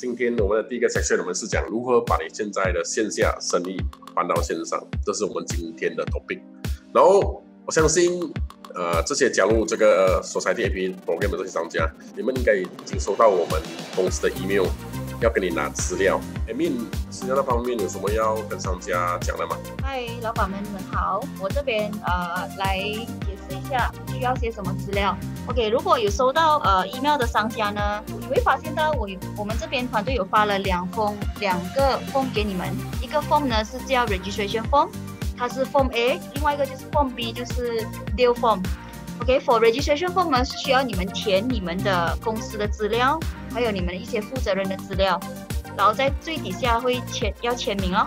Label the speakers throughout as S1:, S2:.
S1: 今天我们的第一个 section 我们是讲如何把你现在的线下生意搬到线上，这是我们今天的 topic。然后我相信，呃，这些加入这个 Society AP program 的这些商家，你们应该已经收到我们公司的 email，要跟你拿资料。a m i n 资料那方面有什么要跟商家讲的吗？
S2: 嗨，老板们你们好，我这边呃来解释一下需要些什么资料。OK，如果有收到呃 email 的商家呢，你会发现到我我们这边团队有发了两封两个 form 给你们，一个 form 呢是叫 registration form。它是 Form A，另外一个就是 Form B，就是 Deal Form。OK，for registration form 呢是需要你们填你们的公司的资料，还有你们一些负责人的资料，然后在最底下会签要签名哦。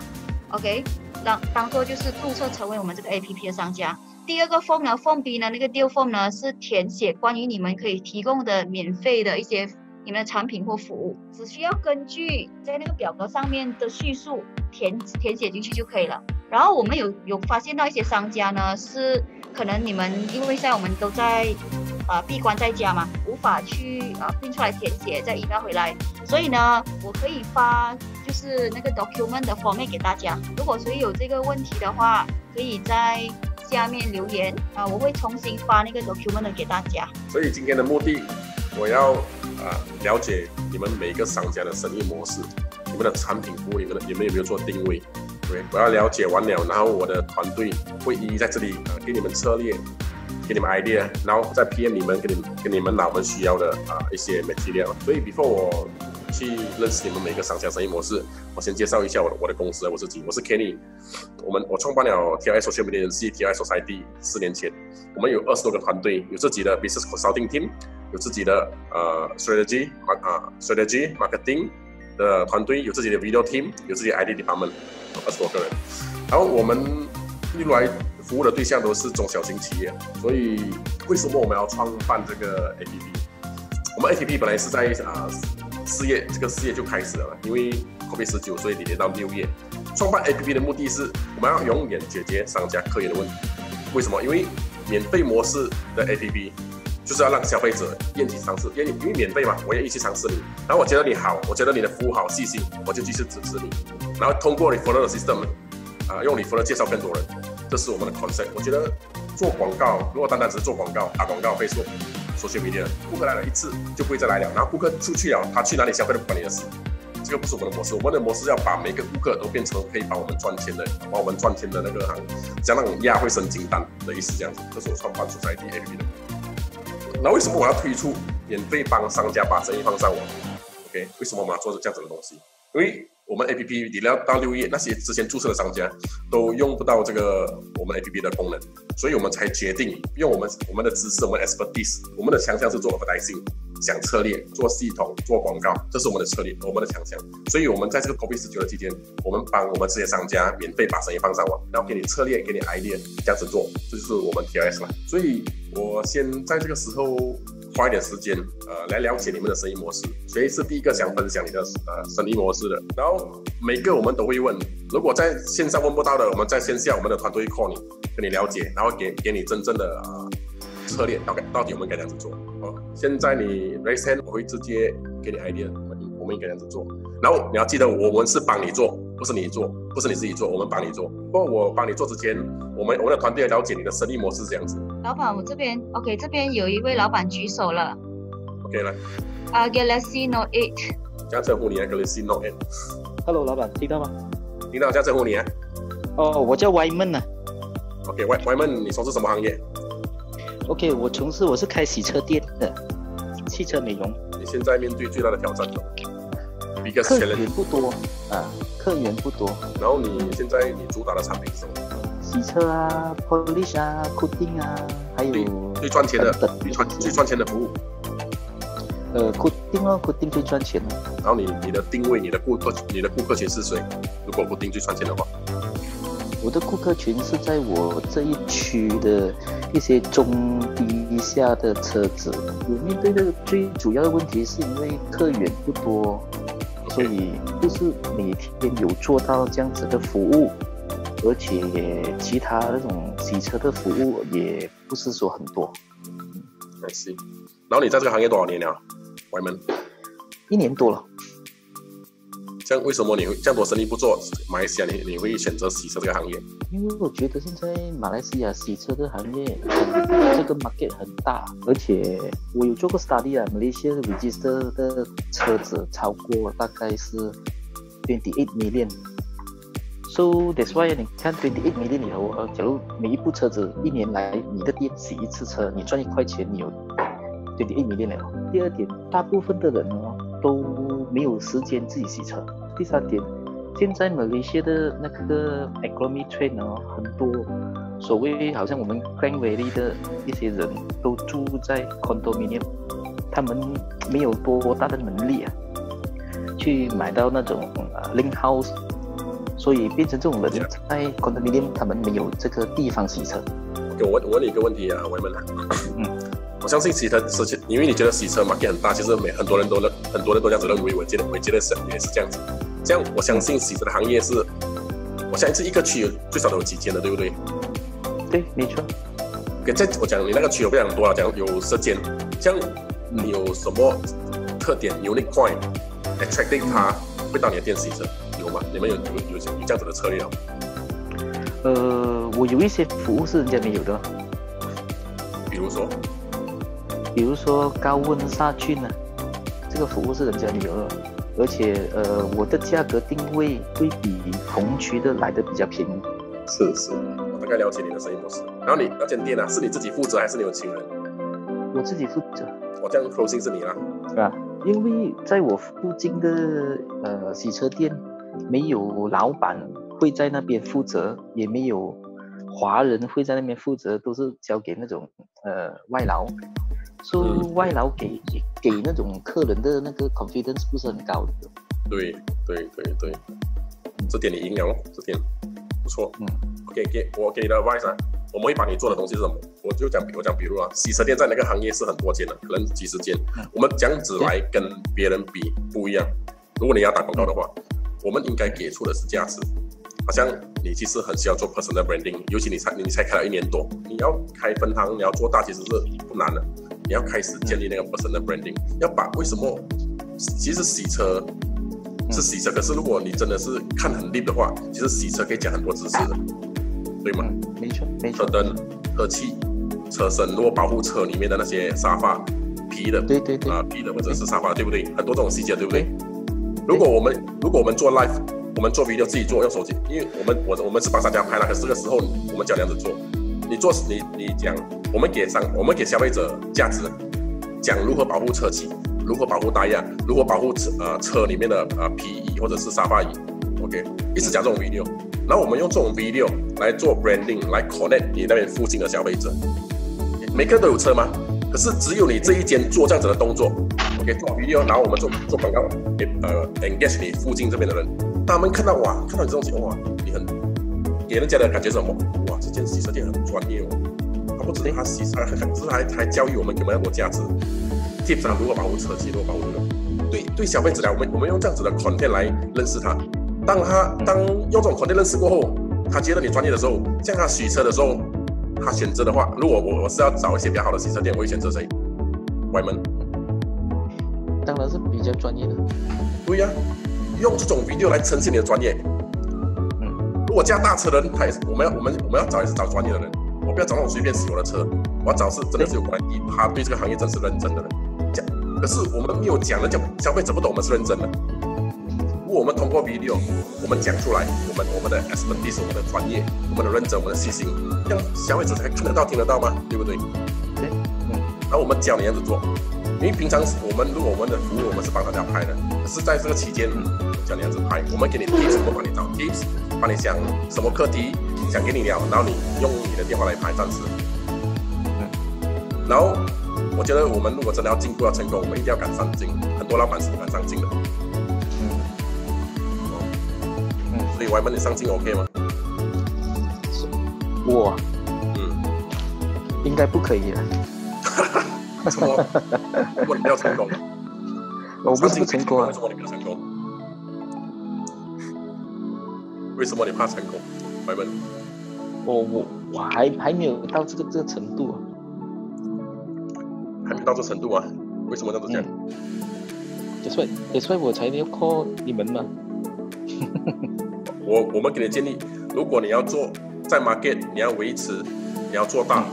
S2: OK，当当做就是注册成为我们这个 APP 的商家。第二个 form 呢，Form B 呢，那个 Deal Form 呢是填写关于你们可以提供的免费的一些你们的产品或服务，只需要根据在那个表格上面的叙述填填写进去就可以了。然后我们有有发现到一些商家呢，是可能你们因为现在我们都在啊闭关在家嘛，无法去啊印出来填写再 email 回来，所以呢，我可以发就是那个 document 的 format 给大家。如果谁有这个问题的话，可以在下面留言啊，我会重新发那个 document 给大家。
S1: 所以今天的目的，我要啊了解你们每一个商家的生意模式，你们的产品服务，你们的你们有没有做定位？对，我要了解完了，然后我的团队会一一在这里啊给你们策略，给你们 idea，然后再 PM 你们，给你给你们拿我们需要的啊一些 material。所以 before 我去认识你们每个商家生意模式，我先介绍一下我的我的公司，我自己，我是 Kenny。我们我创办了 TI Social Media cti society 四年前，我们有二十多个团队，有自己的 business consulting team，有自己的呃 strategy 啊 strategy marketing 的团队，有自己的 video team，有自己的 ID department。二十多个人，然后我们一来服务的对象都是中小型企业，所以为什么我们要创办这个 APP？我们 APP 本来是在啊四月这个四月就开始了，因为 COVID 十九，所以你连到六月。创办 APP 的目的是我们要永远解决商家客源的问题。为什么？因为免费模式的 APP 就是要让消费者愿意尝试，因为因为免费嘛，我也一起尝试你。然后我觉得你好，我觉得你的服务好细心，我就继续支持你。然后通过你 follow 的 system，啊，用你 follow 介绍更多人，这是我们的 concept。我觉得做广告，如果单单只是做广告、打广告、Facebook、social media，顾客来了一次就不会再来了。然后顾客出去了，他去哪里消费都不关你的事。这个不是我们的模式。我们的模式要把每个顾客都变成可以帮我们赚钱的，帮我们赚钱的那个行，像那种鸭会生金蛋的意思这样子。这是我创办出来的 APP 的。那为什么我要推出免费帮商家把生意放上网？OK？为什么我们要做这样子的东西？因为我们 A P P 你料到六月，那些之前注册的商家都用不到这个我们 A P P 的功能，所以我们才决定用我们我们的知识，我们 expertise，我们的强项是做 advertising，想策略，做系统，做广告，这是我们的策略，我们的强项。所以我们在这个 COVID 十九的期间，我们帮我们这些商家免费把生意放上网，然后给你策略，给你 idea，这样子做，这就是我们 T S 了。所以我先在这个时候。花一点时间，呃，来了解你们的生意模式。谁是第一个想分享你的呃生意模式的？然后每个我们都会问，如果在线上问不到的，我们在线下我们的团队 call 你，跟你了解，然后给给你真正的呃策略，到底到底我们该怎样子做？哦，现在你 raise hand，我会直接给你 idea，我们应该这样子做。然后你要记得，我们是帮你做，不是你做，不是你自己做，我们帮你做。不过我帮你做之前，我们我们的团队了解你的生意模式这样子。
S2: 老板，我这边 OK，这边有一位老板举手了。
S1: OK，来。
S2: 啊，Galaxy Note 8。
S1: 这样称呼你啊，Galaxy Note 8。
S3: Hello，老板，听到吗？
S1: 听到，这样称呼你啊。
S3: 哦，我叫 Yman 啊。
S1: OK，Yman，你从事什么行业
S3: ？OK，我从事我是开洗车店的，汽车美容。
S1: 你现在面对最大的挑战呢？
S3: 客源不多啊，客源不多。
S1: 然后你现在你主打的产品是什么？
S3: 洗车啊，polish 啊，coating 啊，还有
S1: 最赚钱的，最赚最赚钱的服务。
S3: 呃，coating 哦，coating 最赚钱的。
S1: 然后你你的定位，你的顾客，你的顾客群是谁？如果不定最赚钱的话，
S3: 我的顾客群是在我这一区的一些中低下的车子。我面对的最主要的问题是因为客源不多，所以就是每天有做到这样子的服务。而且其他那种洗车的服务也不是说很多，
S1: 嗯，还是。然后你在这个行业多少年了？外门，
S3: 一年多了。
S1: 像为什么你会这样多生意不做？马来西亚你你会选择洗车这个行业？
S3: 因为我觉得现在马来西亚洗车的行业这个 market 很大，而且我有做过 study 啊，马来西亚 register 的车子超过大概是 twenty eight million。So that's why 你看 twenty eight million 以后，呃，假如每一部车子一年来你的店洗一次车，你赚一块钱，你有 twenty eight million 了。第二点，大部分的人哦都没有时间自己洗车。第三点，现在马来西亚的那个 economy trend 哦，很多所谓好像我们 Klang Valley 的一些人都住在 condominium，他们没有多大的能力啊，去买到那种呃 link house。所以变成这种人在 condominium，他们没有这个地方洗车。
S1: 我问我问你一个问题啊，维门啊，嗯，我相信洗车事情，因为你觉得洗车 market 很大，其实每很多人都认很多人都这样子认为，我觉得我觉得是也是这样子。这样我相信洗车的行业是，我相信一个区最少都有几间的，对不对？
S3: 对，没错。
S1: 给这我讲你那个区有非常多啊，讲有十间，这样你有什么特点？unique point，attracting 它会到你的店洗车？有吗？你们有有有有这样子的策略吗？
S3: 呃，我有一些服务是人家没有的，
S1: 比如说，
S3: 比如说高温杀菌呢，这个服务是人家没有的，而且呃，我的价格定位会比同区的来的比较便宜。
S1: 是是，我大概了解你的生意模式。然后你那间店呢，是你自己负责还是你有请人？
S3: 我自己负责。
S1: 我这样 closing 是你啦，
S3: 是吧？因为在我附近的呃洗车店。没有老板会在那边负责，也没有华人会在那边负责，都是交给那种呃外劳，说外劳给给那种客人的那个 confidence 不是很高的。
S1: 对对对对，这点你赢了哦，这点不错。嗯，OK，给我给你的 advice 啊，我们会帮你做的东西是什么？我就讲，我讲，比如啊，洗车店在那个行业是很多间的，可能几十间，我们这样子来跟别人比不一样。如果你要打广告的话。我们应该给出的是价值，好像你其实很需要做 personal branding，尤其你才你才开了一年多，你要开分行，你要做大其实是不难的，你要开始建立那个 personal branding，要把为什么其实洗车是洗车，可是如果你真的是看很 deep 的话，其实洗车可以讲很多知识的，对吗？
S3: 没错，没错。
S1: 车灯、车漆、车身，如果保护车里面的那些沙发皮的，
S3: 对对对，
S1: 啊皮的或者是沙发，对不对？很多这种细节，对不对？如果我们如果我们做 live，我们做 video 自己做用手机，因为我们我我们是帮商家拍了，可是这个时候我们讲这样子做，你做你你讲，我们给商我们给消费者价值，讲如何保护车漆，如何保护胎压，如何保护车呃车里面的呃皮椅或者是沙发椅，OK，一直讲这种 video，然后我们用这种 video 来做 branding，来 connect 你那边附近的消费者，每个人都有车吗？可是只有你这一间做这样子的动作。，OK，做 video，然后我们做做广告，呃 engage 你附近这边的人，他们看到哇，看到你这东西哇，你很给人家的感觉什么？哇，这件洗车店很专业哦，他不止他洗车，还还还教育我们有没有价值，tips 啊，如何保护车漆，如何保护这个。对对，消费者来，我们我们用这样子的 content 来认识他。当他当用这种 content 认识过后，他觉得你专业的时候，像他洗车的时候，他选择的话，如果我我是要找一些比较好的洗车店，我会选择谁？外门。
S3: 当然是比较专业的。
S1: 对呀，用这种 video 来呈现你的专业。嗯，如果驾大车的人，他也是我们要我们我们要找也是找专业的人，我不要找那种随便使用的车，我要找是真的是有关系，他对这个行业真是认真的人。讲，可是我们没有讲人家消费者不懂我们是认真的。如果我们通过 video，我们讲出来，我们我们的 expertise，我们的专业，我们的认真，我们的细心，这样消费者才看得到、听得到吗？对不对？
S3: 对。
S1: 嗯，然后我们教你样子做。因为平常我们如果我们的服务我们是帮大家拍的，可是在这个期间叫你样子拍，我们给你 tips，我们帮你找 tips，帮你想什么课题想跟你聊，然后你用你的电话来拍，暂时。嗯。然后我觉得我们如果真的要进步要成功，我们一定要敢上镜，很多老板是不敢上镜的。嗯。嗯。所以我问你上镜 OK 吗？
S3: 我。嗯。应该不可以了。
S1: 什么？如果你要成功，
S3: 我不是成功啊？
S1: 为什么你不成功？为什么你怕成功？白问。
S3: 我我我还还没有到这个这个程度啊，
S1: 还没到这程度啊？为什么这样子讲？
S3: 也算也算我才要 call 你们嘛。
S1: 我我们给你建议，如果你要做在 market，你要维持，你要做大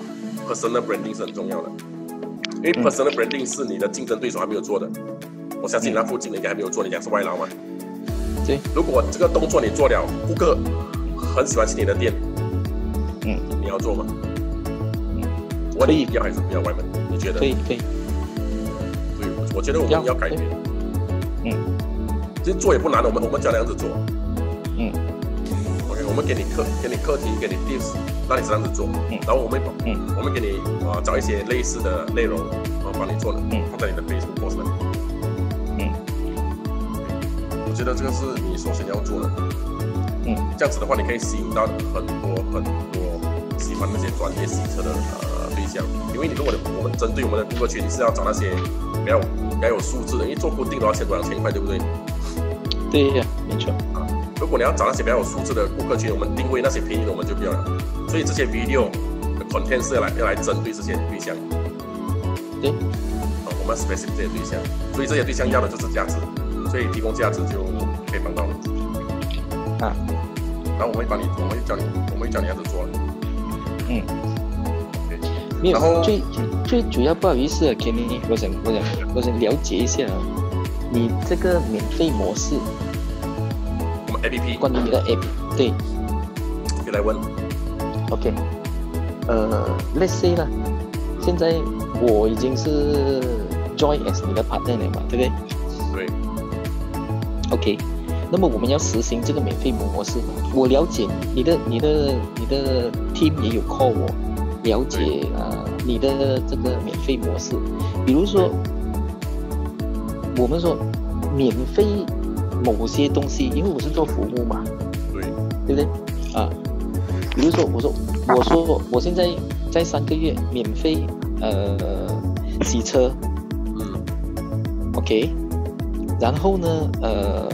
S1: ，personal branding 是很重要的，因为 personal branding 是你的竞争对手还没有做的。我相信你那附近的应该还没有做，你讲是外劳吗？
S3: 对。
S1: 如果这个动作你做了，顾客很喜欢去你的店，
S3: 嗯，
S1: 你要做吗？
S3: 嗯，
S1: 可以要还是不要外门？你觉得？
S3: 可以可以。
S1: 对，我觉得我们要改变。
S3: 嗯。
S1: 其实做也不难的，我们我们教那样子做。我们给你课，给你课题，给你 tips，让你这样子做。嗯。然后我们嗯，我们给你啊找一些类似的内容，然后帮你做的，嗯，放在你的 Facebook post 里。
S3: 嗯。
S1: 我觉得这个是你首先要做的。
S3: 嗯。
S1: 这样子的话，你可以吸引到很多很多喜欢那些专业洗车的呃对象，因为你如果我们针对我们的顾客群是要找那些比较比较有素质的，因为做固定的话，千多两千块，对不对？
S3: 对呀，没错
S1: 啊。如果你要找那些比较有素质的顾客群，我们定位那些便宜的我们就不要了。所以这些 video 的 content 是要来要来针对这些对象。
S3: 对。
S1: 啊，我们 specific 这些对象，所以这些对象要的就是价值，所以提供价值就可以帮到
S3: 你。啊。
S1: 然后我会帮你，我们会教你，我们会教你样子做。
S3: 嗯。
S1: 对。
S3: 没有。最最主要不好意思啊，Kenny，我想我想我想了解一下。你这个免费模式，
S1: 我们 A P P
S3: 关于你的 App，对，
S1: 你来问。
S3: OK，呃，Let's say 啦，现在我已经是 Join as 你的 partner 了嘛，对不对？
S1: 对。
S3: OK，那么我们要实行这个免费模式嘛？我了解你的、你的、你的 team 也有 call 我，了解啊你的这个免费模式，比如说。我们说免费某些东西，因为我是做服务嘛，
S1: 对
S3: 对不对啊？比如说，我说我说我现在在三个月免费呃洗车，
S1: 嗯
S3: ，OK，然后呢呃，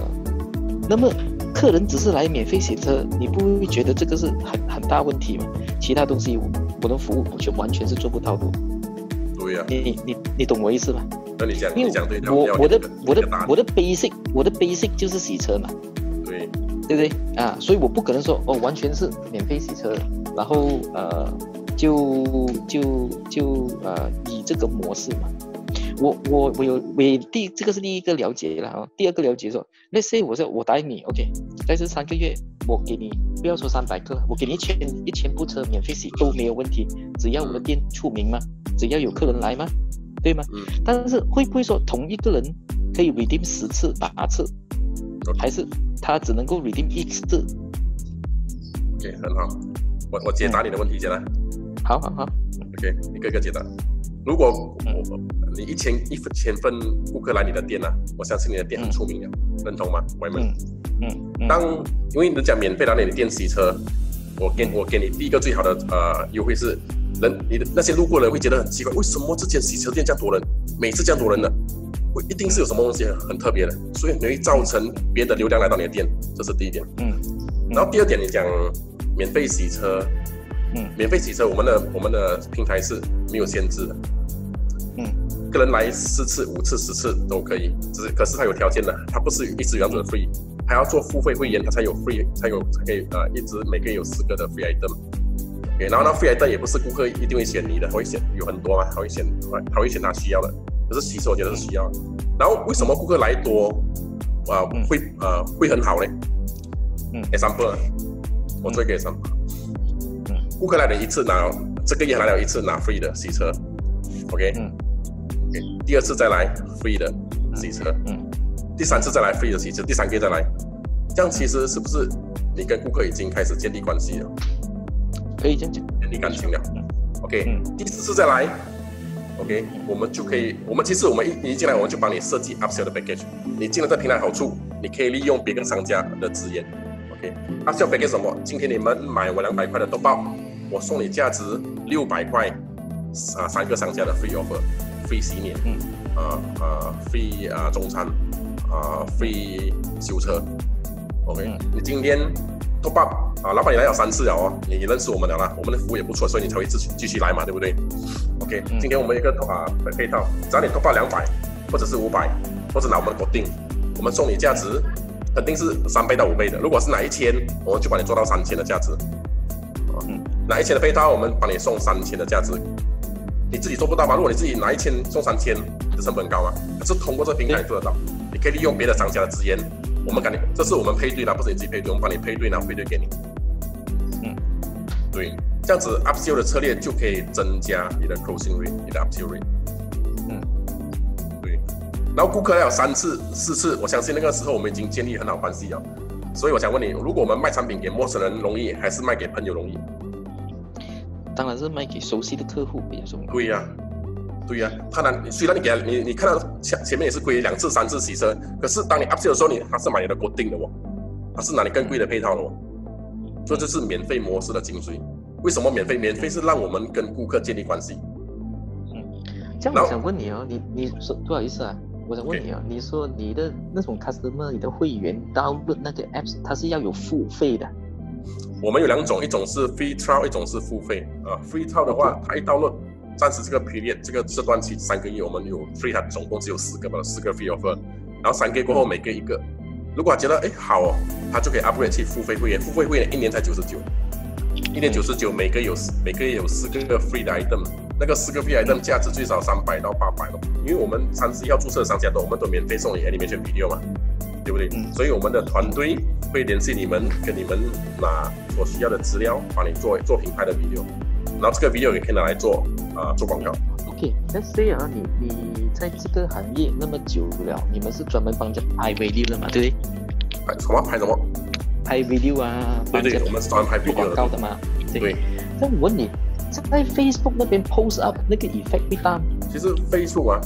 S3: 那么客人只是来免费洗车，你不会觉得这个是很很大问题吗？其他东西我我的服务就完全是做不到的。
S1: 对呀，
S3: 你你你你懂我意思吧？
S1: 那你讲，你讲对，
S3: 我我的我的我的 basic 我的 basic 就是洗车嘛，
S1: 对
S3: 对不对啊？所以我不可能说哦，完全是免费洗车，然后呃就就就呃以这个模式嘛。我我我有我第这个是第一个了解了啊，第二个了解说，Let's say 我说我答应你 OK，在这三个月我给你不要说三百个，我给你一千一千部车免费洗都没有问题，只要我的店出名嘛，只要有客人来吗？对吗？
S1: 嗯。
S3: 但是会不会说同一个人可以 redeem 十次、八次，还是他只能够 redeem 一次
S1: ？OK，很好。我我解答你的问题先来。
S3: 好好好。
S1: OK，一个个解答。如果我你一千一分千份顾客来你的店呢，我相信你的店很出名了，认同吗？外们。
S3: 嗯嗯。
S1: 当因为人家免费来你的店洗车，我给我给你第一个最好的呃优惠是。人，你的那些路过人会觉得很奇怪，为什么这间洗车店这样多人，每次这样多人呢？会一定是有什么东西很特别的，所以你会造成别的流量来到你的店，这是第一点。
S3: 嗯。
S1: 然后第二点，你讲免费洗车，
S3: 嗯，
S1: 免费洗车，我们的我们的平台是没有限制的，
S3: 嗯，
S1: 个人来四次、五次、十次都可以，只是可是它有条件的，它不是一直原则的 free，还要做付费会员，它才有 free，才有才可以呃一直每个月有四个的 free item。然后那 free item 也不是顾客一定会选你的，他会选有很多嘛，他会选他会选他需要的。可是其实我觉得是需要。然后为什么顾客来多啊会呃会很好呢？
S3: 嗯
S1: ，example，我做一个 example。
S3: 嗯，
S1: 顾客来了一次拿这个月来了一次拿 free 的洗车，OK，
S3: 嗯
S1: ，OK，第二次再来 free 的洗车，
S3: 嗯，
S1: 第三次再来 free 的洗车，第三个月再来，这样其实是不是你跟顾客已经开始建立关系了？
S3: 可以这样讲，
S1: 建立感情了。OK，第四次再来，OK，我们就可以，我们其实我们一一进来，我们就帮你设计 upsell 的 package。你进了这平台好处，你可以利用别个商家的资源。OK，upsell package 什么？今天你们买我两百块的豆包，我送你价值六百块啊，三个商家的 free offer，free 洗脸，
S3: 嗯，
S1: 啊啊，free 啊中餐，啊，free 修车。OK，你今天 top up。啊，老板也来了三次了哦，你认识我们了啦，我们的服务也不错，所以你才会继续继续来嘛，对不对？OK，今天我们一个啊配套，只要你投报两百，或者是五百，或者拿我们的国定，我们送你价值肯定是三倍到五倍的。如果是拿一千，我们就帮你做到三千的价值。
S3: 嗯，
S1: 拿一千的配套，我们帮你送三千的价值。你自己做不到吗？如果你自己拿一千送三千，的成本高啊。可是通过这个平台做得到，你可以利用别的商家的资源，我们赶你，这是我们配对啦，不是你自己配对，我们帮你配对，然后配对给你。
S3: 嗯，
S1: 对，这样子 upsell 的策略就可以增加你的 closing rate，你的 upsell rate。
S3: 嗯，
S1: 对。然后顾客来有三次、四次，我相信那个时候我们已经建立很好关系了。所以我想问你，如果我们卖产品给陌生人容易，还是卖给朋友容易？
S3: 当然是卖给熟悉的客户比较重要。
S1: 对呀、对呀、当然，虽然你给他你你看到前前面也是亏两次、三次洗车，可是当你 upsell 的时候，你他是买你的固定的哦，他是拿你更贵的配套的哦，所以这是免费模式的精髓。为什么免费？免费是让我们跟顾客建立关系。
S3: 嗯这样我想问你哦，你你说不好意思啊，我想问你啊，你说你的那种 customer，你的会员 download 那个 apps，它是要有付费的。
S1: 我们有两种，一种是 free trial，一种是付费啊。free trial 的话，它一到了暂时这个 period 这个这段期三个月，我们有 free，它总共只有四个嘛，四个 free offer，然后三个月过后每个一个。如果他觉得哎好哦，他就可以 upgrade 去付费会员，付费会员一年才九十九，一年九十九，每个有每个月有四个 free 的 item，那个四个 free item 价值最少三百到八百咯，因为我们三十一号注册的商家都我们都免费送你 animation video 嘛，对不对？
S3: 嗯。
S1: 所以我们的团队会联系你们，跟你们拿所需要的资料，帮你做做品牌的 video，然后这个 video 也可以拿来做啊、做广告。
S3: OK，let's、say 啊，你你在这个行业那么久了，你们是专门帮人拍 video 的嘛，对不对？
S1: 拍什么拍什么？
S3: 拍 video 啊，
S1: 对对我们是专门拍 video 的。
S3: 广告的嘛。
S1: 对，
S3: 那我问你，在 Facebook 那边 post up 那个 effect 会大吗？
S1: 其实 Facebook 啊，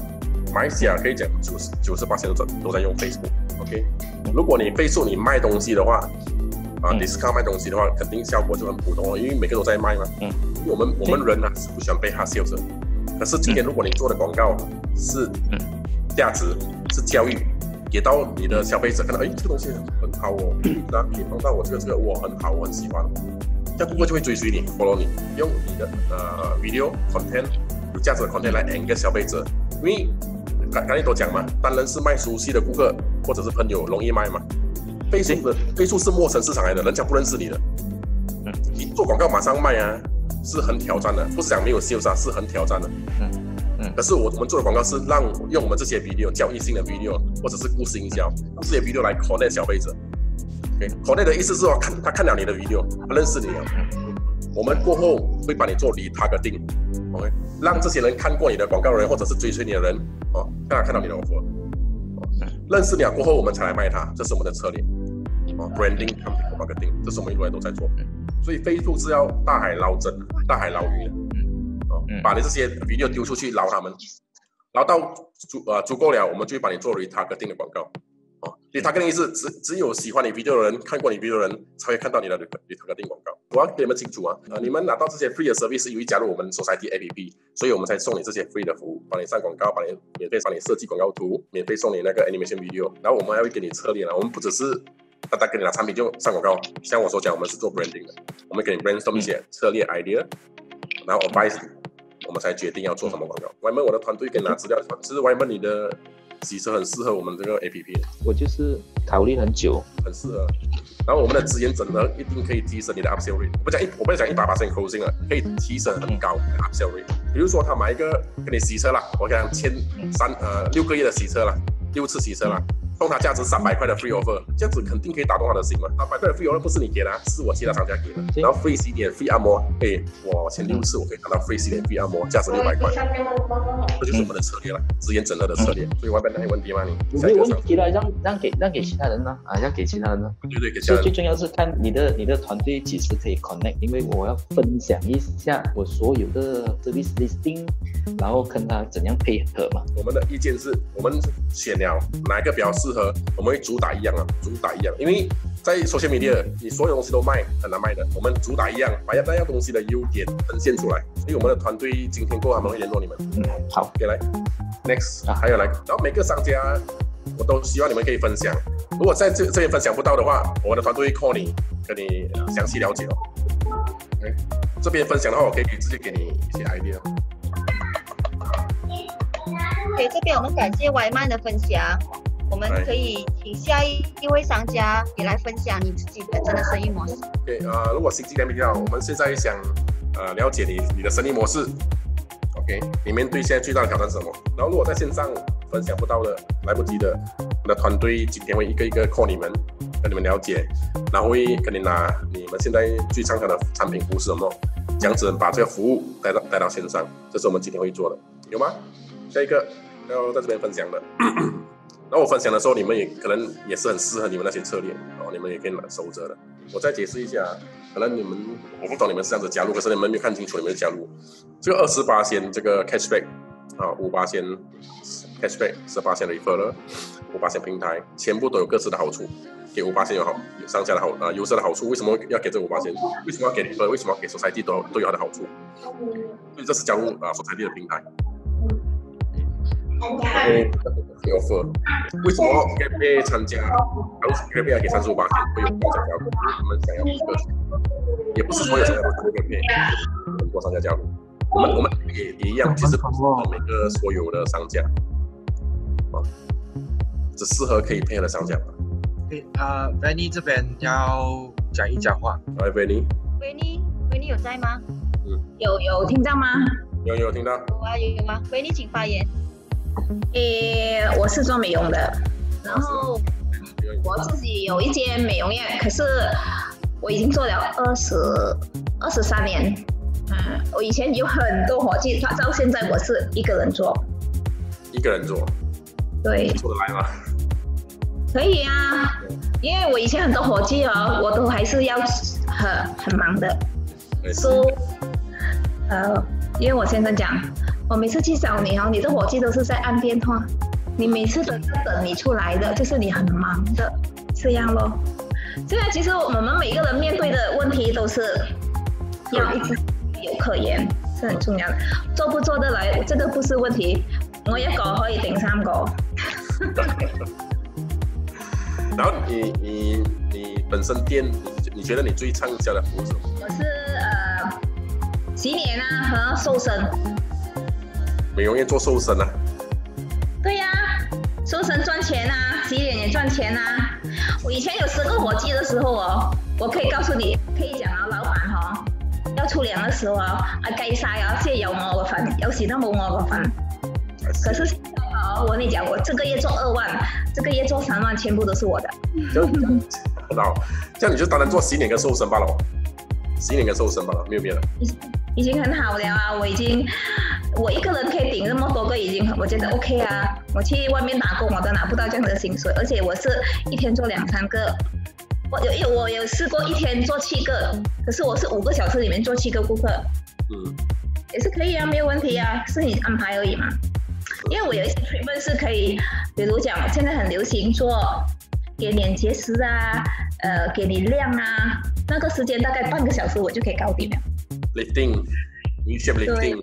S1: 马来西亚可以讲九十九十八都在都在用 Facebook。OK，如果你 Facebook 你卖东西的话，啊、
S3: 嗯。
S1: discount 卖东西的话，肯定效果就很普通哦，因为每个都在卖嘛。
S3: 嗯，
S1: 因为我们我们人呢、是不喜欢被 hard sales 的。可是今天如果你做的广告是
S3: 嗯
S1: 价值、是教育，给到你的消费者看到，哎，这个东西很好哦，那你碰到我这个这个我很好，我很喜欢，这顾客就会追随你，follow 你，用你的呃 video content 有价值的 content 来 engage 消费者，因为刚刚才都讲嘛，当然是卖熟悉的顾客或者是朋友容易卖嘛。飞速的飞速是陌生市场来的，人家不认识你的，
S3: 嗯。
S1: 你做广告马上卖啊，是很挑战的，不是讲没有 sales 啊，是很挑战的。
S3: 嗯嗯。
S1: 可是我我们做的广告是让用我们这些 video 交易性的 video 或者是故事营销，用这些 video 来 connect 消费者。OK，connect、的意思是说看他看了你的 video，他认识你了。我们过后会帮你做 retargeting，OK，、让这些人看过你的广告的人或者是追随你的人，哦，让他看到你的 offer，哦，认识你了过后，我们才来卖它，这是我们的策略。哦，branding、campaign、marketing，这是我们一路来都在做。所以 Facebook 是要大海捞针、大海捞鱼的。哦
S3: 嗯，
S1: 把你这些 video 丢出去捞他们，捞到足呃足够了，我们就会帮你做 retargeting 的广告。哦，retargeting 意思只只有喜欢你 video 的人，看过你 video 的人才会看到你的 retargeting 广告。我要给你们清楚啊，呃，你们拿到这些 free 的 service 是由于加入我们 Society APP，所以我们才送你这些 free 的服务，帮你上广告，帮你免费帮你设计广告图，免费送你那个 animation video，然后我们还会给你策略呢，我们不只是单单给你拿产品就上广告，像我所讲，我们是做 branding 的，我们给你 brainstorm 一些策略 idea，然后 advice 你。我们才决定要做什么广告。外面我的团队给你拿资料，其实外面你的洗车很适合我们这个 A P P，
S3: 我就是考虑很久，
S1: 很适合。然后我们的资源整合一定可以提升你的 upsell rate。我不讲一，我不是讲一百八十 closing 了，可以提升很高的 upsell rate。比如说他买一个跟你洗车啦，我讲签三呃六个月的洗车啦，六次洗车啦。送他价值三百块的 free offer，这样子肯定可以打动他的心嘛。三百块的 free offer 不是你给的啊，是我其他商家给的。然后 free 洗脸 free 按摩，哎，我前六次我可以拿到 free 洗脸 free 按摩，价值六百块，这就是我们的策略了，资源整合的策略。所以外边还有问题吗？你下
S3: 没有问题了，让让给让给其他人呢啊，让给其他人呢。
S1: 对对，给其
S3: 他人最重要是看你的你的团队几时可以 connect，因为我要分享一下我所有的 service listing，然后跟他怎样配合嘛。
S1: 我们的意见是我们选了哪一个比较适合，我们会主打一样啊，主打一样，因为在 social media 你所有东西都卖很难卖的，我们主打一样，把那样东西的优点呈现出来。所以我们的团队今天过后他们会联络你们。
S3: 嗯，好
S1: ，OK，来，next，
S3: 啊
S1: 还有来，然后每个商家我都希望你们可以分享。如果在这这边分享不到的话，我的团队会 call 你，跟你呃详细了解哦。OK，这边分享的话，我可以直接给你一些 idea。
S2: OK，这边我们感谢 Y 曼的分享。我们可以请下一一位商家也来分享你自己本身的生意模式。
S1: 对，呃、如果星期天比较，我们现在想呃了解你你的生意模式。OK，你面对现在最大的挑战是什么？然后如果在线上分享不到的、来不及的，我的团队今天会一个一个 call 你们，跟你们了解，然后会跟你拿你们现在最畅销的产品服务是什么，这样子把这个服务带到带到线上，这是我们今天会做的，有吗？下一个要在这边分享的。那我分享的时候，你们也可能也是很适合你们那些策略，然后你们也可以拿守着的。我再解释一下，可能你们我不懂你们是这样子加入，可是你们没有看清楚，你们就加入这个二十八仙这个 cashback 啊，五八仙 cashback 十八仙 referral，五八仙平台，全部都有各自的好处。给五八仙有好有商家的好啊，优势的好处，为什么要给这五八仙？为什么要给为什么要给首财季都都有它的好处？所以这是加入啊首财季的平台。OK，有 offer，为什么 g a p a 参加？假如 g a p a 要给三十五八会有多少加入？他们想要一个，也不是所有商家都参加 g a p 很多商家加入。我们我们也也一样，其实不是每个所有的商家啊，只适合可以配合的商家。
S4: 对啊 v a n n y 这边要讲一讲话。
S1: 来 v a n y
S2: 维尼，维尼有在吗？
S5: 有有听到吗？
S1: 有有听到？
S2: 有啊，有有吗？维尼，请发言。
S5: 诶，我是做美容的，然后我自己有一间美容院，可是我已经做了二十二十三年。嗯，我以前有很多伙计，他到现在我是一个人做。
S1: 一个人做，
S5: 对，
S1: 做得来吗？
S5: 可以啊，因为我以前很多伙计哦，我都还是要很很忙的。
S1: 没事
S5: so，呃，因为我先生讲，我每次去找你哦，你的伙计都是在按电话，你每次都在等你出来的，就是你很忙的，这样咯。现在其实我们每个人面对的问题都是要一直有可研是很重要的，做不做得来这个不是问题，我一個可以頂三個。
S1: 然后你你你本身店，你你觉得你最畅销的服务是什么？
S5: 我是呃洗脸啊和瘦身。
S1: 美容院做瘦身啊，
S5: 对呀、瘦身赚钱啊，洗脸也赚钱啊。我以前有十个伙计的时候哦，我可以告诉你，可以讲啊，老板哦，要出粮的时候啊，啊計晒啊，即係有我個份，有時都冇我個份。可是現在哦，我跟你讲，我这个月做二万，这个月做三万，全部都是我的。
S1: 这样不到，这样你就单单做洗脸跟瘦身罢了，洗脸跟瘦身罢了，没有别的。
S5: 已經很好了啊！我已經，我一个人可以顶那么多个，已经我觉得 OK 啊！我去外面打工，我都拿不到这样的薪水，而且我是一天做两三个。我有有我有试过一天做七个，可是我是五个小时里面做七个顾客，
S1: 嗯，
S5: 也是可以啊，没有问题啊，是你安排而已嘛。因为我有一些培训是可以，比如讲现在很流行做给脸结石啊，呃，给你亮啊，那个时间大概半个小时我就可以搞定了。
S1: lifting，你学 lifting，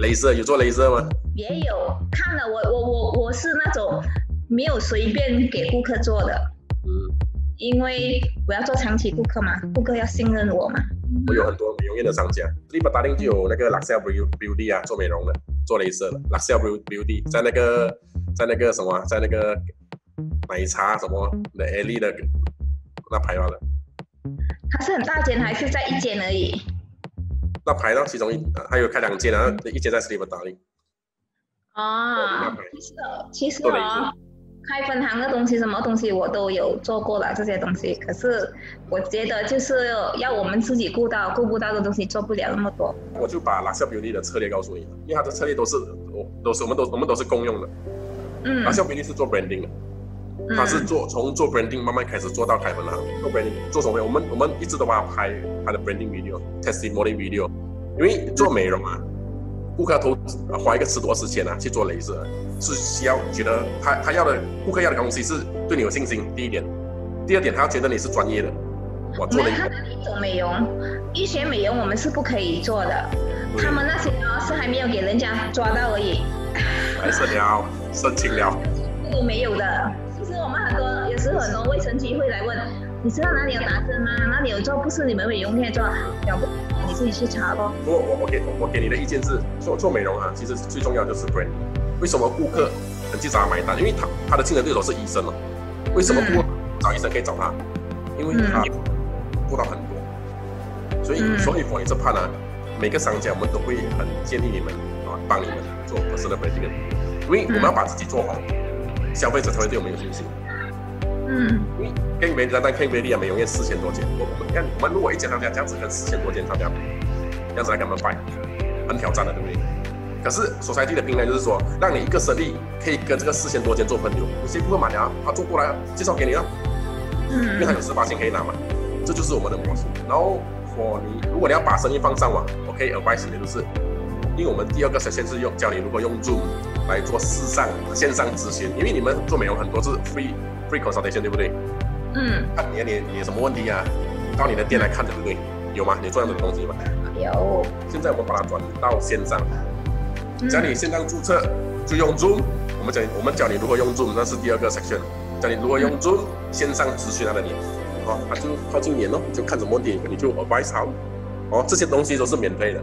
S1: 镭射有做镭射吗？
S5: 也有看了，我我我我是那种没有随便给顾客做的，
S1: 嗯，
S5: 因为我要做长期顾客嘛，顾客要信任我嘛。
S1: 我有很多美容院的商家，利巴达令就有那个 Luxel Beauty 啊，做美容的，做镭射的，Luxel Beauty 在那个在那个什么啊，在那个奶茶什么的 Ellie 的那排了，
S5: 它是很大间还是在一间而已？
S1: 那排到其中一，呃还有开两间啊，一间在达令，
S5: 啊，其实其实哦，开分行的东西，什么东西我都有做过了，这些东西。可是我觉得就是要我们自己顾到，顾不到的东西做不了那么多。
S1: 我就把 Luxel Beauty 的策略告诉你，因为它的策略都是我都是我们都我们都是共用的。
S5: 嗯
S1: Luxel Beauty 是做 branding 的，它是做从做 branding 慢慢开始做到开分行，做 branding 做什么？我们我们一直都帮他拍他的 branding video、testimony video，因为做美容啊，顾客投花一个十多时间啊去做镭射，是需要觉得他他要的顾客要的东西是对你有信心，第一点，第二点他要觉得你是专业的，我做了一
S5: 种美容，医学美容我们是不可以做的，他们那些呢是还没有给人家抓到而已。
S1: 来生了，申请了，
S5: 都没有的。很多卫生局会来问，你知道哪里有打针吗？哪里有做？不是你们美容院做，了不，你自己去查咯。
S1: 我我我给我给你的意见是，做做美容啊，其实最重要就是 brand。为什么顾客很去找他买单，因为他他的竞争对手是医生哦。为什么不找医生可以找他？因为他做到很多，所以所以我一直判呢，每个商家我们都会很建议你们啊，帮你们做 personal branding，因为我们要把自己做好，消费者才会对我们有信心。
S5: 嗯，
S1: 因为 King v a l 单单 King v a l 啊，美容院四千多间，我们看我们如果一间商家这样子跟四千多间商家，这样子来跟我们摆，很挑战的，对不对？可是所在地的平台就是说，让你一个生意可以跟这个四千多间做朋友，有些顾客买了，他做过来介绍给你了，嗯，因为他有十八千可以拿嘛，这就是我们的模式。然后，for 你如果你要把生意放上网，OK advice 就是，因为我们第二个 session 是用教你如何用 Zoom 来做线上线上咨询，因为你们做美容很多是 free free consultation 对不对？
S5: 嗯，
S1: 看你你你有什么问题啊？到你的店来看对不对？有吗？你做这样的东西吗？
S5: 有。
S1: 现在我们把它转到线上。只要你线上注册就用 Zoom，我们讲我们教你如何用 Zoom，那是第二个 section。教你如何用 Zoom 线上咨询他的脸，哦，他就靠近脸咯，就看什么问题你就 advice 好，哦，这些东西都是免费的。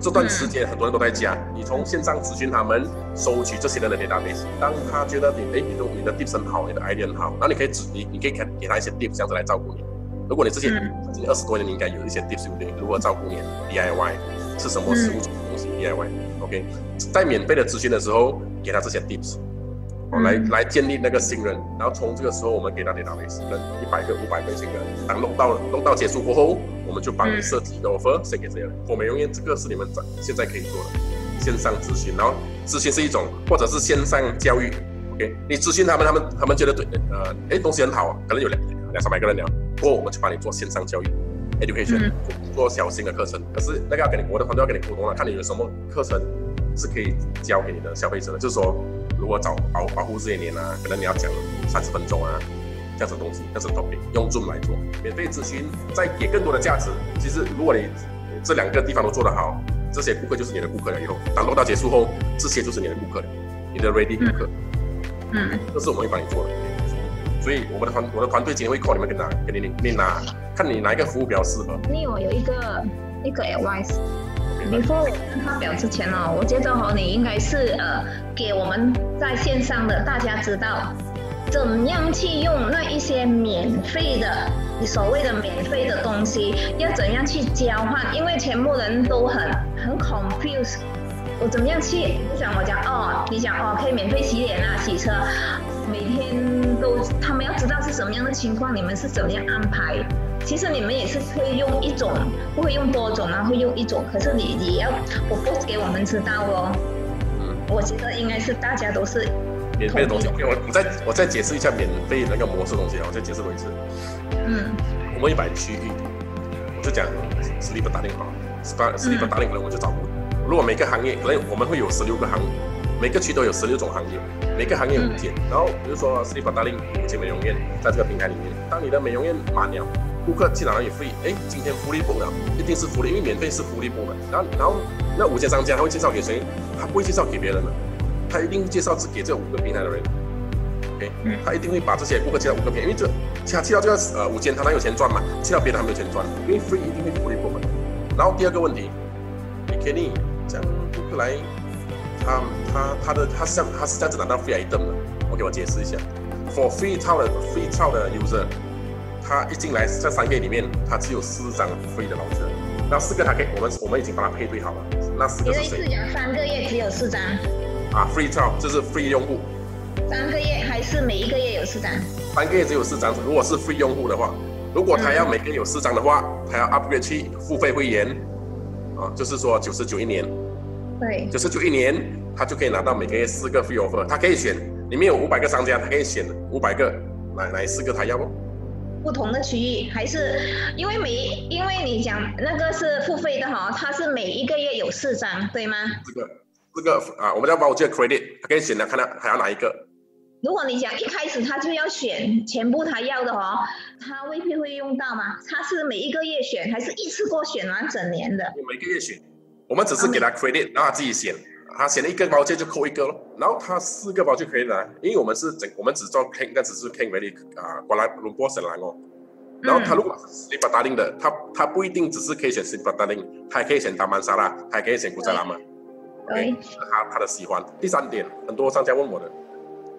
S1: 这段时间很多人都在家，你从线上咨询他们，收取这些人的 database。当他觉得你哎，你的你的 tips 很好，你的 idea 很好，那你可以指你你可以给给他一些 tips，这样子来照顾你。如果你之前已经二十多年，你应该有一些 tips，对不对？如何照顾你 DIY 是什么食物什么东西 DIY。OK，在免费的咨询的时候，给他这些 tips，哦，来来建立那个信任，然后从这个时候，我们给到你打维信任，一百个、五百个、一千个，当弄到弄到结束过后，我们就帮你设计一个 offer，先给这些人。我美容院这个是你们在现在可以做的线上咨询，然后咨询是一种，或者是线上教育。OK，你咨询他们，他们他们觉得对，呃，哎，东西很好，可能有两两三百个人聊，过后我们就帮你做线上教育。education 做小型的课程，可是那个要跟你我的团队要跟你沟通了，看你有什么课程是可以教给你的消费者的，就是说如果找保保护这些年啊，可能你要讲三十分钟啊，这样子东西，这是 topic，用 Zoom 来做免费咨询，再给更多的价值。其实如果你这两个地方都做得好，这些顾客就是你的顾客了。以后当落到结束后，这些就是你的顾客了，你的 ready 顾客。
S5: 嗯，
S1: 这是我们会帮你做的。所以我们的团我的团队今天会 call 你们跟哪跟你你哪看你哪一个服务比较适合。
S5: 因为我有一个一个 advice。Before 我发表之前呢，我觉得哈你应该是呃给我们在线上的大家知道，怎样去用那一些免费的所谓的免费的东西，要怎样去交换，因为全部人都很很 confuse，。我怎么样去？我想我讲哦，你讲哦可以免费洗脸啊洗车。每天都，他们要知道是什么样的情况，你们是怎么样安排？其实你们也是会用一种，不会用多种然后用一种。可是你也要我不给我们知道哦。嗯，我觉得应该是大家都是
S1: 免费的东西。我我再我再解释一下免费那个模式东西啊，我再解释多一次。
S5: 嗯，
S1: 我们一百区域，我就讲 sleep 打电话，sleep 打电话我就找。如果每个行业可能我们会有十六个行业，每个区都有十六种行业。每个行业五件，然后比如说 Sleep Darling 五件美容院，在这个平台里面，当你的美容院满了，顾客进来也会，哎，今天福利不了，一定是福利，因为免费是福利部嘛。然后，然后那五间商家他会介绍给谁？他不会介绍给别人的，他一定介绍只给这五个平台的人。OK，他一定会把这些顾客介绍五个平台，因为这他去到这个呃五间，他能有钱赚嘛？去到别的他没有钱赚，因为 free 一定会福利部嘛。然后第二个问题，你 Kenny 将顾客来。他他他的他是这样他是这样子拿到 free item 的，OK，我解释一下，for free trial 的 free trial 的 user，他一进来在三个月里面，他只有四张 free 的老车，那四个他可以我们我们已经把它配对好了，那四个是谁？
S5: 你的讲三个月只有四张？
S1: 啊，free trial 就是 free 用户，
S5: 三个月还是每一个月有四张？
S1: 三个月只有四张，如果是 free 用户的话，如果他要每个月有四张的话，他要 upgrade 去付费会员，啊，就是说九十九一年。
S5: 对，
S1: 九十九一年，他就可以拿到每个月四个 free offer，他可以选，里面有五百个商家，他可以选五百个，哪哪四个他要不？
S5: 不同的区域还是因为每因为你讲那个是付费的哈，它是每一个月有四张，对吗？
S1: 这个这个啊，我们要把我这个 credit，他可以选的，看他还要哪一个。
S5: 如果你讲一开始他就要选全部他要的哈，他未必会用到吗？他是每一个月选，还是一次过选完整年的？
S1: 每个月选。我们只是给他 credit，让他自己选，他选了一个包件就扣一个咯，然后他四个包就可以了，因为我们是整，我们只做 King，但只是 King Valley 啊，过来龙波省兰哦。然后他如果是 Sleep Darling 的，他他不一定只是可以选 Sleep Darling，他还可以选达曼沙拉，还可以选古扎拉嘛。
S5: 对，
S1: 是他他的喜欢。第三点，很多商家问我的，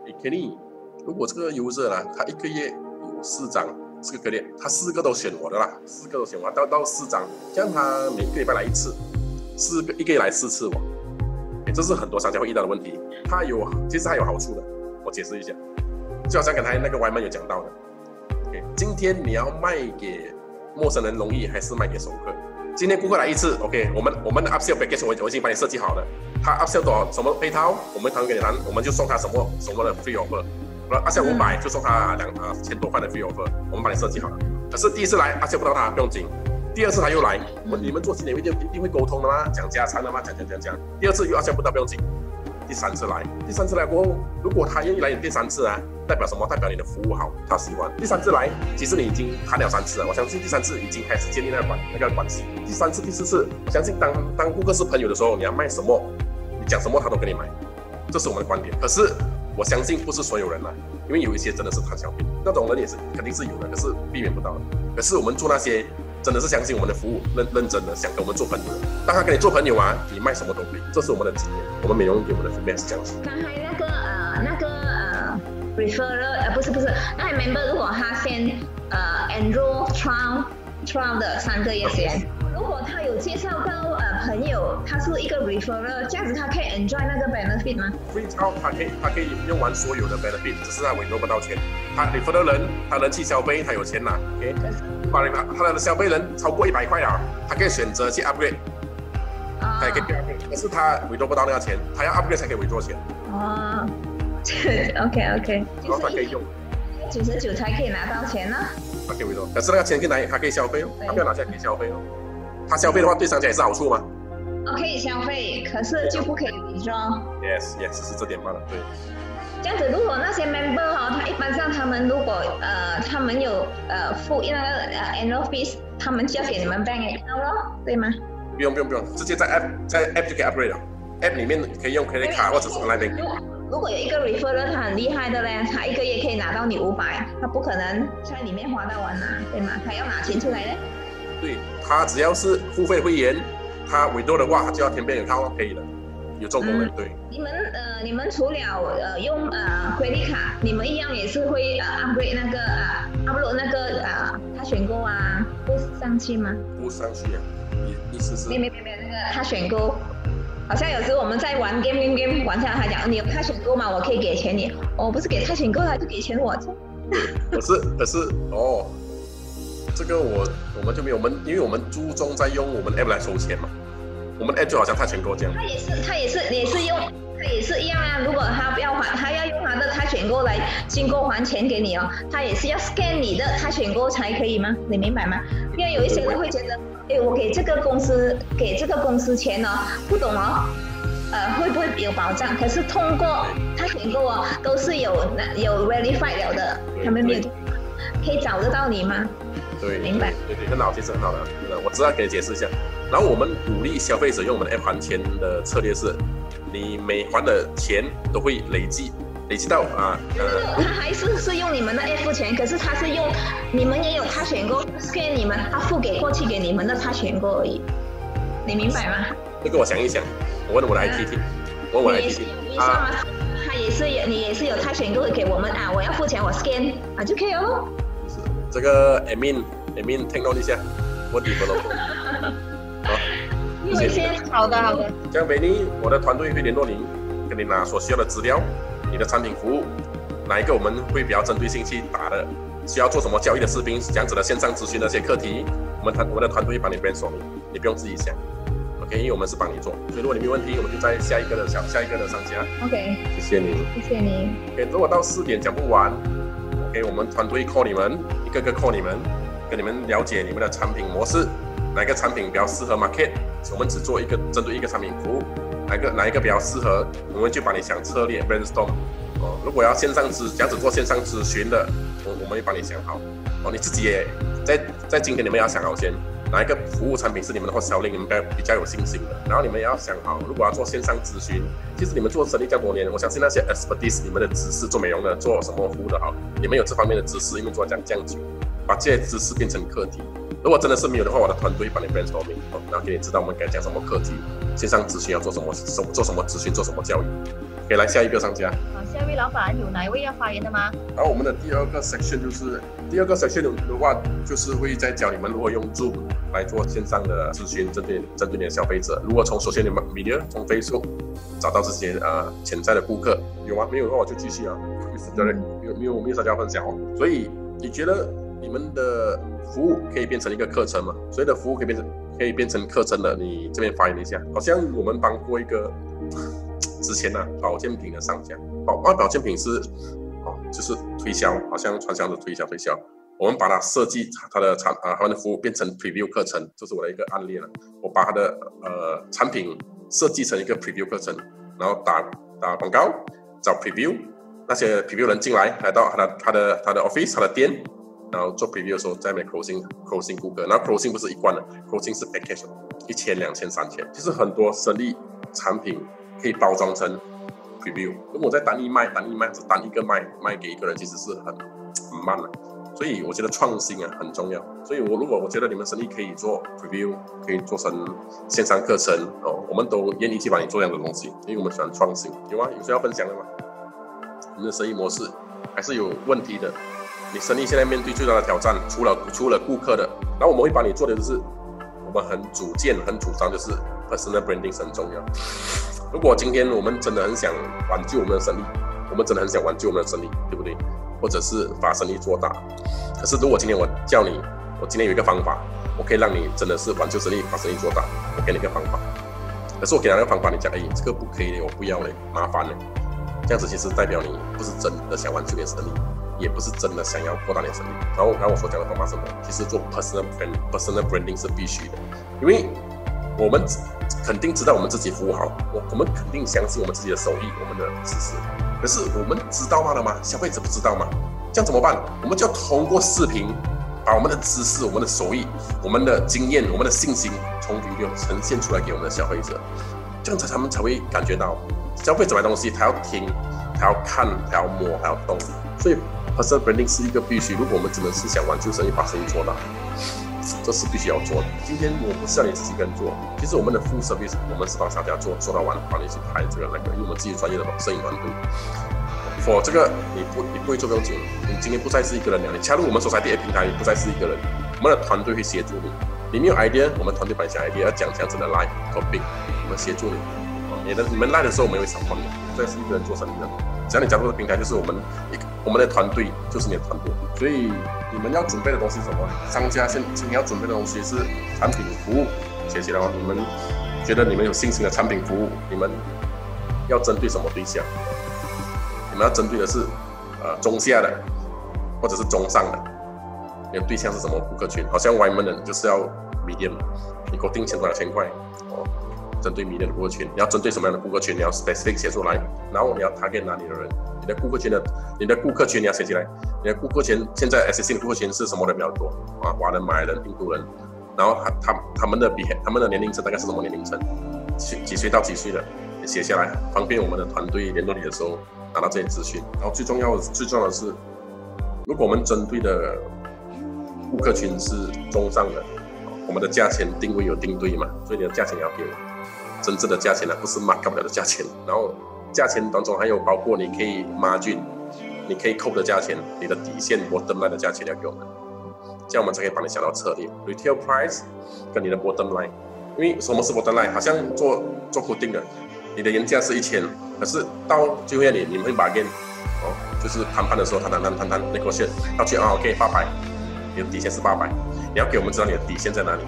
S1: 诶 Kenny，如果这个 user 呢，他一个月有四张四个 credit，他四个都选我的啦，四个都选我，到到四张，这样他每个礼拜来一次，四个一个月来四次我，诶这是很多商家会遇到的问题。它有其实它有好处的，我解释一下，就好像刚才那个外门有讲到的，OK，今天你要卖给陌生人容易还是卖给熟客？今天顾客来一次，OK，我们我们的 upsell package 我我已经帮你设计好了，他 upsell 多少什么配套，我们谈给你谈，我们就送他什么什么的 free offer，那 upsell 五百就送他两啊千多块的 free offer，我们帮你设计好了。可是第一次来 upsell 不到他不用紧，第二次他又来，我你们做新年一定一定会沟通的吗？讲家常的吗？讲讲讲讲，第二次又 upsell 不到不用紧，第三次来，第三次来过后，如果他愿意来你第三次啊，代表什么？代表你的服务好，他喜欢。第三次来，其实你已经谈了三次了，我相信第三次已经开始建立那个关那个关系。第三次、第四次，我相信当当顾客是朋友的时候，你要卖什么，你讲什么他都给你买，这是我们的观点。可是我相信不是所有人啦，因为有一些真的是贪小便宜，那种人也是肯定是有的，可是避免不到的。可是我们做那些真的是相信我们的服务，认认真的想跟我们做朋友的，当他跟你做朋友啊，你卖什么都可以，这是我们的经验。我们美容给我们的 feedback 是这样子。
S5: 刚才那个呃那个呃 referral 呃不是不是，那 member 如果他先呃 enroll trial trial 的三个月先，如果他有介绍到呃朋友，他是一个 referral，这样子他可以 enjoy 那个 benefit 吗
S1: ？free trial 他可以他可以用完所有的 benefit，只是他委托不到钱。他 referral 人，他人气消费，他有钱拿，OK。把你他的消费人超过一百块了，他可以选择去 upgrade，
S5: 啊
S1: 他也可以不 upgrade，可是他委托不到那个钱，他要 upgrade 才可以委托钱，
S5: 哦，OK OK，
S1: 然后他可以用，
S5: 九十九才可以拿到钱呢、
S1: 他可以委托，可是那个钱去哪里，他可以消费哦，他不要拿钱可以消费哦。他消费的话，对商家也是好处嘛。
S5: 哦，可以消费，可是就不可以 withdraw。
S1: Yes yes，是这点罢了，对。
S5: 这样子，如果那些 member 哈、他一般上他们如果呃他们有呃付那个呃 annual fees，他们就要给你们 bank account 咯，对吗？
S1: 不用不用不用，直接在 app 在 app 就可以 upgrade 了，app 里面可以用 credit 卡或者是 online banking
S5: 如。果如果有一个 referral 他很厉害的嘞，他一个月可以拿到你五百，他不可能在里面花到完啊，对吗？他要拿钱出来的。
S1: 对他只要是付费会员，他委托的话，他就要填备 account 可以的，有这种功能，
S5: 嗯
S1: 对。
S5: 你们呃，你们除了呃用呃 credit 卡，你们一样也是会呃 upgrade 那个呃 upload 那个呃他选购啊，不上去吗？
S1: 不上去啊，意意思是
S5: 没有没有没有那个他选购，好像有时候我们在玩 game game game 玩下来，他讲你有他选购吗？我可以给钱你，我、不是给他选购，他就给钱我。
S1: 可是 可是哦，这个我我们就没有我们，因为我们注重在用我们 app 来收钱嘛，我们 app 就好像他全购这样，
S5: 他也是他也是也是用他也是一样啊。如果他不要还，他要用他的他选购来经过还钱给你哦，他也是要 scan 你的他选购才可以吗？你明白吗？因为有一些人会觉得，哎，我给这个公司给这个公司钱哦，不懂哦。呃，会不会有保障？可是通过他选购哦，都是有有 verified 了的，他们没有，可以找得到你吗？
S1: 对，
S5: 明白
S1: 对对，很好，其实很好的，我知道可以解释一下。然后我们鼓励消费者用我们的 app 还钱的策略是，你每还的钱都会累计，累积到啊呃
S5: 他还是是用你们的 F 付钱，可是他是用你们也有他选购 scan 你们，他付给过去给你们的他选购而已，你明白吗？
S1: 这个我想一想，我问我的 IT 我问我的 IT
S5: 有预算吗？他也是有，你也是有他选购给我们啊，我要付钱我 scan 啊就可以了咯。
S1: 是这个 admin admin 听到一下，我 develop。好，
S2: 的好的，
S1: 这样维尼，我的团队会联络您，跟你拿所需要的资料，你的产品服务，哪一个我们会比较针对性去打的，需要做什么交易的视频，这样子的线上咨询的一些课题，我们团我们的团队会帮你 brainstorm，你不用自己想，OK，因为我们是帮你做，所以如果你。没问题，我们就在下一个的小下一个的商家
S5: ，OK，
S1: 谢谢你。
S5: 谢谢你。
S1: OK，如果到四点讲不完，OK，我们团队 call 你们，一个个 call 你们，跟你们了解你们的产品模式，哪个产品比较适合 market，我们只做一个针对一个产品服务，哪个哪一个比较适合，我们就帮你想策略 brainstorm。哦，如果要线上咨，这样子做线上咨询的，我我们会帮你想好。哦，你自己也在在今天你们要想好先，哪一个服务产品是你们的或销令，你们比较比较有信心的。然后你们也要想好，如果要做线上咨询，其实你们做生意这么多年，我相信那些 expertise 你们的知识做美容的，做什么服务的好，你们有这方面的知识，因为做这样这样久，把这些知识变成课题。如果真的是没有的话，我的团队帮你 brainstorming，哦，然后给你知道我们该讲什么课题，线上咨询要做什么，什么做什么咨询，做什么教育。可以来下一个商家。
S2: 好，下一位老板有哪一位要发言的吗？
S1: 然后我们的第二个 section 就是第二个 section 的话，就是会在教你们如何用 Zoom 来做线上的咨询，针对针对你的消费者，如何从首先你们 media 从 Facebook 找到这些呃潜在的顾客，有吗？没有的话我就继续啊，没有没有没有商家分享哦。所以你觉得你们的服务可以变成一个课程吗？所有的服务可以变成可以变成课程的，你这边发言一下。好像我们帮过一个之前呢、保健品的商家，保保保健品是哦就是推销，好像传销的推销推销。我们把它设计它的产啊，他们的服务变成 preview 课程，这是我的一个案例了。我把它的呃产品设计成一个 preview 课程，然后打打广告，找 preview，那些 preview 人进来，来到他的他的他的 office，他的店，然后做 preview 的时候，在那边 closing closing 顾客，然后 closing 不是一关的，closing 是 package，一千、两千、三千，其实很多生意产品可以包装成 preview。如果在单一卖，单一卖只单一个卖卖给一个人，其实是很很慢的。所以我觉得创新啊很重要。所以我如果我觉得你们生意可以做 preview，可以做成线上课程哦，我们都愿意去帮你做这样的东西，因为我们喜欢创新。有啊，有需要分享的吗？你们的生意模式还是有问题的。你生意现在面对最大的挑战，除了除了顾客的，然后我们会帮你做的就是，我们很主见、很主张，就是 personal branding 是很重要。如果今天我们真的很想挽救我们的生意，我们真的很想挽救我们的生意，对不对？或者是把生意做大。可是如果今天我叫你，我今天有一个方法，我可以让你真的是挽救生意，把生意做大，我给你一个方法。可是我给你那个方法，你讲，哎，这个不可以，我不要嘞，麻烦嘞。这样子其实代表你不是真的想挽救你的生意，也不是真的想要扩大你的生意。然后，刚刚我所讲的方法是什么？其实做 personal brand personal branding 是必须的，因为我们肯定知道我们自己服务好，我我们肯定相信我们自己的手艺，我们的知识。可是我们知道吗了吗？消费者不知道吗？这样怎么办？我们就要通过视频，把我们的知识、我们的手艺、我们的经验、我们的信心，从里面呈现出来给我们的消费者，这样子他们才会感觉到，消费者买东西他要听，他要看，他要摸，他要动。所以 personal branding 是一个必须。如果我们真的是想挽救生意，把生意做大，这是必须要做的。今天我不是要你自己跟做，其实我们的副 service 我们是帮商家做，做到完帮你去拍这个那个，因为我们自己专业的摄影团队。for 这个你不你不会做不用紧，你今天不再是一个人了，你加入我们所在地的平台，你不再是一个人，我们的团队会协助你。你没有 idea，我们团队帮你想 idea，要讲这样子的 live topic，我们协助你。你的你们来的时候，我们会伤到你，不再是一个人做生意了。只要你加入的平台，就是我们一个我们的团队，就是你的团队。所以你们要准备的东西是什么？商家现今天要准备的东西是产品服务。谢谢了，你们觉得你们有信心的产品服务，你们要针对什么对象？你们要针对的是呃中下的，或者是中上的。你的对象是什么顾客群？好像外门人就是要 medium，你给我定千多少千块。针对 medium 的顾客群，你要针对什么样的顾客群？你要 specific 写出来，然后你要 target 哪里的人？你的顾客群的，你的顾客群你要写起来。你的顾客群现在 S C 的顾客群是什么人比较多？啊，华人、马来人、印度人，然后他他他们的比他们的年龄层大概是什么年龄层？几几岁到几岁的？你写下来，方便我们的团队联络你的时候拿到这些资讯。然后最重要的最重要的是，如果我们针对的顾客群是中上的，我们的价钱定位有定对嘛，所以你的价钱也要给我真正的价钱呢，不是 mark up 了的价钱。然后价钱当中还有包括你可以 margin，你可以扣的价钱，你的底线 bottom line 的价钱要给我们，这样我们才可以帮你想到策略 retail price 跟你的 bottom line。因为什么是 bottom line？好像做做固定的，你的原价是一千，可是到最后你你们会 bargain 哦，就是谈判的时候谈谈谈谈谈 negotiate 到去 OK 八百。你的底线是八百，你要给我们知道你的底线在哪里，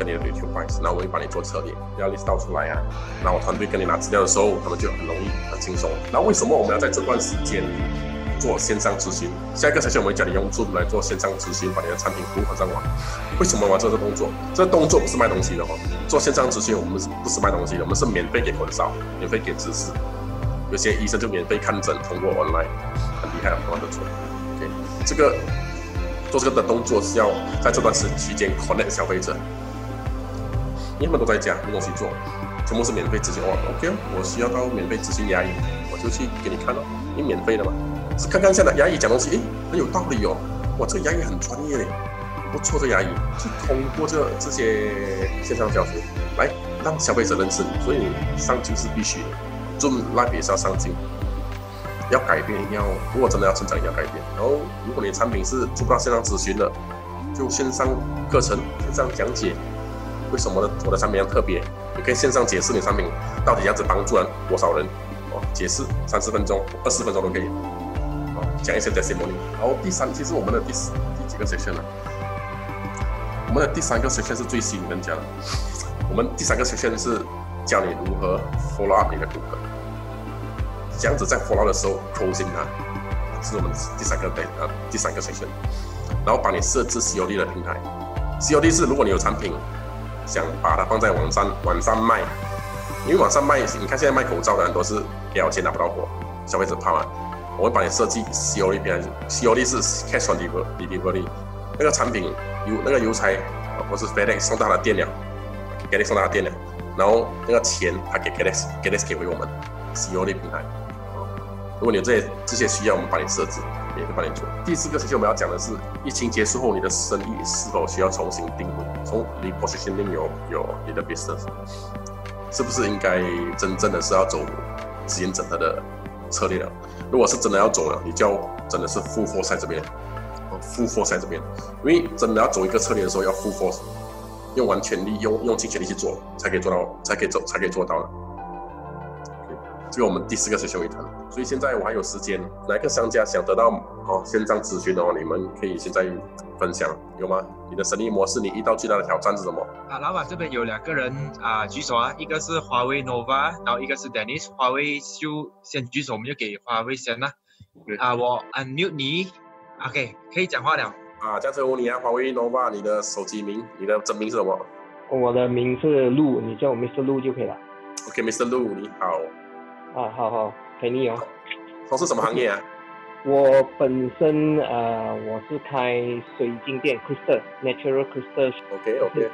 S1: 跟你的 retail price，那我会帮你做策略，要 list 到出来啊。那我团队跟你拿资料的时候，他们就很容易很轻松。那为什么我们要在这段时间做线上咨询？下一个才是我们教你用 Zoom 来做线上咨询，把你的产品服务放上网。为什么我要做这动作？这动作不是卖东西的哦。做线上咨询，我们不是卖东西的，我们是免费给很少，免费给知识。有些医生就免费看诊，通过 online，很厉害，很多人都做。OK，这个。做这个的动作是要在这段时期间 connect 消费者，因为他们都在家没东西做，全部是免费咨询。哦，OK，我需要到免费咨询牙医，我就去给你看了，因为免费的嘛。是看看现在牙医讲东西，诶，很有道理哦。哇，这个牙医很专业嘞，不错，这牙医是通过这这些线上教学来让消费者认识你，所以上镜是必须的。做 live 也是要上镜，要改变，一定要如果真的要成长，要改变。然后，如果你的产品是做不到线上咨询的，就线上课程、线上讲解，为什么呢？我的产品要特别，你可以线上解释你产品到底样子帮助了多少人，哦，解释三十分钟、二十分钟都可以，哦，讲一些 testimony。然后第三，其实我们的第四、第几个 section 呢？我们的第三个 section 是最吸引人家的。我们第三个 section 是教你如何 follow up 你的顾客，这样子在 follow 的时候 closing 它，是我们第三个对啊第三个 section，然后帮你设置 COD 的平台。COD 是如果你有产品想把它放在网上网上卖，因为网上卖，你看现在卖口罩的很多是要钱拿不到货，消费者怕嘛，我会帮你设计 COD 平台，COD 是 cash on delivery，那个产品邮那个邮差或是 FedEx 送到他的店了。给你送到他的店了，然后那个钱他给 Galax，Galax 给回我们 COD 平台。如果你有这些这些需要，我们帮你设置，也会帮你做。第四个事情我们要讲的是，疫情结束后，你的生意是否需要重新定位？从你 positioning 有有你的 business，是不是应该真正的是要走资源整合的策略了？如果是真的要走了，你就要真的是 full force 在这边，full force 在这边，因为真的要走一个策略的时候，要 full force。用完全力，用用尽全力去做，才可以做到，才可以走，才可以做到的。这个我们第四个是修一谈，所以现在我还有时间，哪个商家想得到哦线上咨询哦，你们可以现在分享有吗？你的生意模式，你遇到最大的挑战是什么？
S4: 啊，老板这边有两个人啊举手啊，一个是华为 nova，然后一个是 Dennis，华为就先举手，我们就给华为先啦。啊，我 unmute 你，OK，可以讲话了。
S1: 啊，这样称呼你啊，华为 nova，你的手机名，你的真名是什么？
S6: 我的名是陆，你叫我 Mr. 陆就可以了。
S1: OK，Mr. 陆，你好。
S6: 啊，好好，陪你哦。
S1: 从事什么行业啊？
S6: 我本身呃，我是开水晶店，Crystal，Natural Crystal。
S1: OK，OK，OK。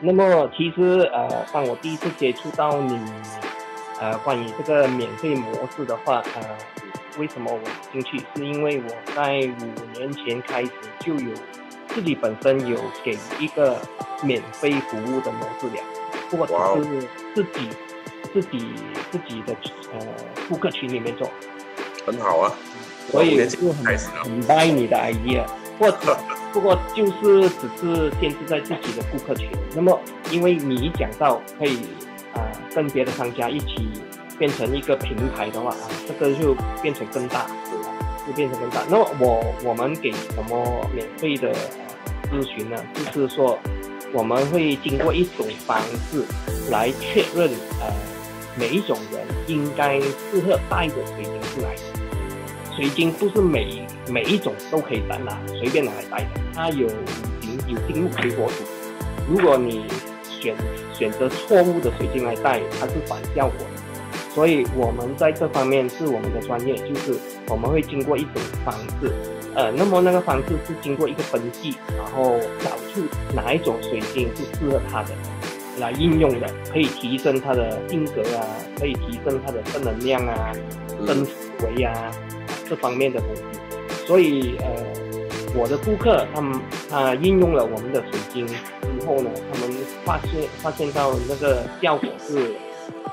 S6: 那么其实呃，当我第一次接触到你呃，关于这个免费模式的话，呃。为什么我进去？是因为我在五年前开始就有自己本身有给一个免费服务的模式了，不过是自己自己自己的呃顾客群里面做，
S1: 很好啊。
S6: 所以就很很 buy 你的 idea，或者不过就是只是限制在自己的顾客群。那么因为你讲到可以啊跟别的商家一起。变成一个平台的话啊，这个就变成更大，就变成更大。那么我我们给什么免费的咨询呢？就是说我们会经过一种方式来确认呃每一种人应该适合带着水晶出来。水晶不是每每一种都可以单拿随便拿来带的，它有有有金木水火土。如果你选选择错误的水晶来带，它是反效果的。所以，我们在这方面是我们的专业，就是我们会经过一种方式，呃，那么那个方式是经过一个分析，然后找出哪一种水晶是适合他的，来应用的，可以提升他的性格啊，可以提升他的正能量啊、正思维啊这方面的东西。所以，呃，我的顾客他们他应用了我们的水晶之后呢，他们发现发现到那个效果是。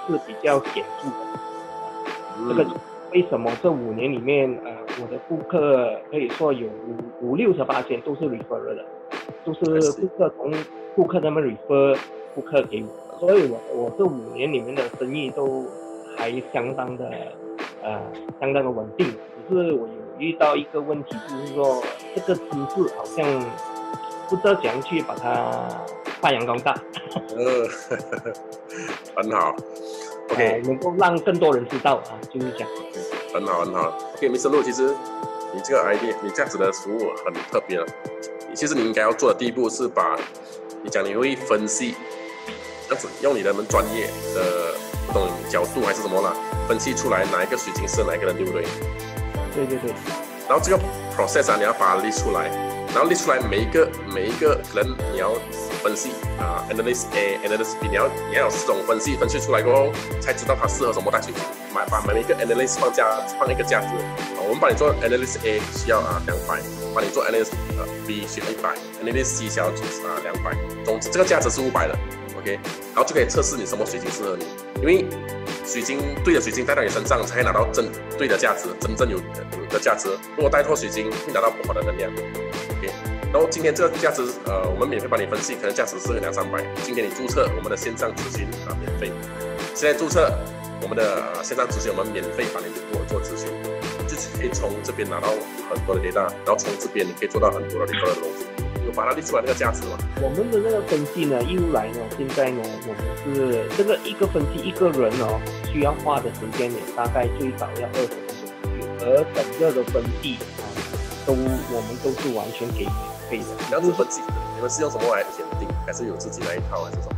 S6: 是比较显著的，这个为什么这五年里面，呃，我的顾客可以说有五五六十八千都是 refer 的，都是顾客从顾客他们 refer 顾客给我，所以我我这五年里面的生意都还相当的，呃，相当的稳定。只是我有遇到一个问题，就是说这个知识好像不知道怎样去把它发扬光大。
S1: 呃，很好。OK，
S6: 能够让更多人知道啊，就是讲，
S1: 很好很好。OK，Mr. 陆，其实你这个 idea，你这样子的服务很特别了。其实你应该要做的第一步是把，你讲你会分析，这样子用你的们专业的不懂角度还是什么啦，分析出来哪一个水晶是哪一个人，对不对？
S6: 对对对。
S1: 然后这个 process 啊，你要把它列出来，然后列出来每一个每一个可能你要。分析啊，analyst A，analyst B，你要你要有四种分析，分析出来过后才知道它适合什么大水晶。买把每一个 analyst 放价放一个价值啊，我们帮你做 analyst A 需要啊两百，帮你做 analyst B 需要一百，analyst C 需要啊两百，总之这个价值是五百的。，OK，然后就可以测试你什么水晶适合你，因为水晶对的水晶戴到你身上才会拿到真对的价值，真正有有的价值。如果戴错水晶会拿到不好的能量，OK。然后今天这个价值，呃，我们免费帮你分析，可能价值是两三百。今天你注册我们的线上咨询啊，免费。现在注册我们的线上咨询，我们免费帮你做做咨询，就是可以从这边拿到很多的 data，然后从这边你可以做到很多的 data 的东西。有把它列出来那个价值吗？
S6: 我们的那个分析呢，一路来呢，现在呢，我们是这个一个分析一个人哦，需要花的时间呢，大概最少要二十分钟。而整个的分析啊，都我们都是完全给免费的。
S1: 你要是分析，你们是用什么来检定？还是有自己那一套还是什么？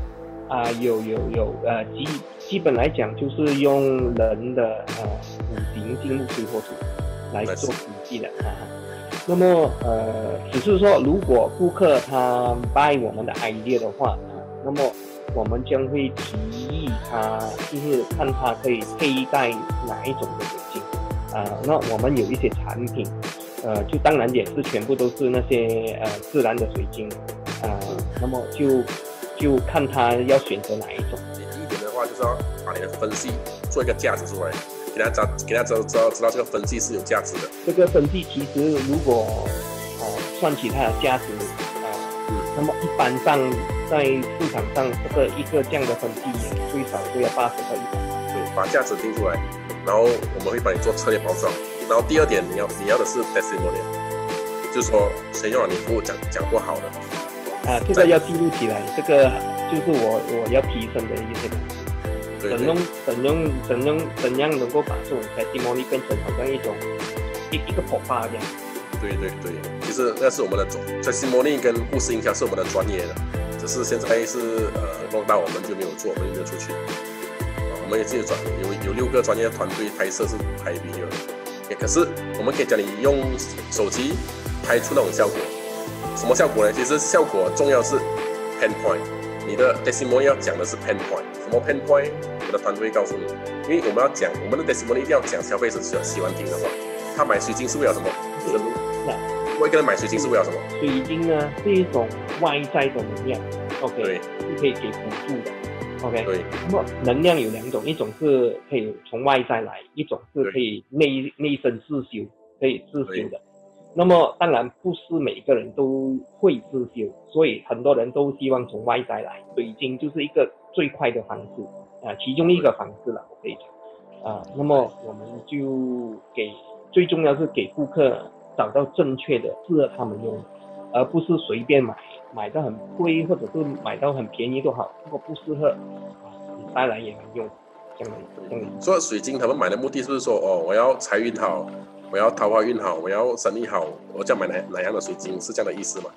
S6: 啊，有有有，呃，基基本来讲就是用人的呃五行金木水火土来做统计的啊。那么，呃，只是说，如果顾客他 buy 我们的 idea 的话啊，那么我们将会提议他，就是看他可以佩戴哪一种的水晶，啊，那我们有一些产品，呃，就当然也是全部都是那些呃自然的水晶，啊，那么就就看他要选择哪一种。
S1: 第一点的话，就是要把你的分析做一个价值出来。给大家给大家知知道知道这个分析是有价值的。
S6: 这个分析其实如果哦算起它的价值啊，那么一般上在市场上这个一个这样的分析也最少都要八十到一百。
S1: 对，把价值定出来，然后我们会帮你做策略包装。然后第二点，你要你要的是 testimonial，就是说谁用了你服务讲讲过好的。
S6: 啊，这个要记录起来，这个就是我我要提升的一些怎样怎样怎样怎样能够把这种 testimony 变成好像一种一一个火花这样？
S1: 对对对，其实那是我们的专 testimony 跟故事营销是我们的专业的，只是现在是呃弄到我们就没有做，我们就没有出去。我们也自己专有有六个专业团队拍摄是拍 video 的，可是我们可以教你用手机拍出那种效果。什么效果呢？其实效果重要是 pen point，你的 testimony 要讲的是 pen point，什么 pen point？团队会告诉你，因为我们要讲我们的 testimony 一定要讲消费者喜喜欢听的话。他买水晶是为了什么？那我一个人买水晶是为了什么？
S6: 水晶呢是一种外在的能量，OK，是可以给辅助的，OK。
S1: 对。
S6: 那么能量有两种，一种是可以从外在来，一种是可以内内生自修，可以自修的。那么当然不是每个人都会自修，所以很多人都希望从外在来。水晶就是一个最快的方式。啊，其中一个方式了，我可以讲，啊，那么我们就给最重要是给顾客找到正确的适合他们用，而不是随便买，买到很贵或者是买到很便宜都好，如果不适合，你带来也没用，这样的这样的。
S1: 所以水晶他们买的目的是不是说，哦，我要财运好，我要桃花运好，我要生意好，我就要买哪哪样的水晶，是这样的意思吗？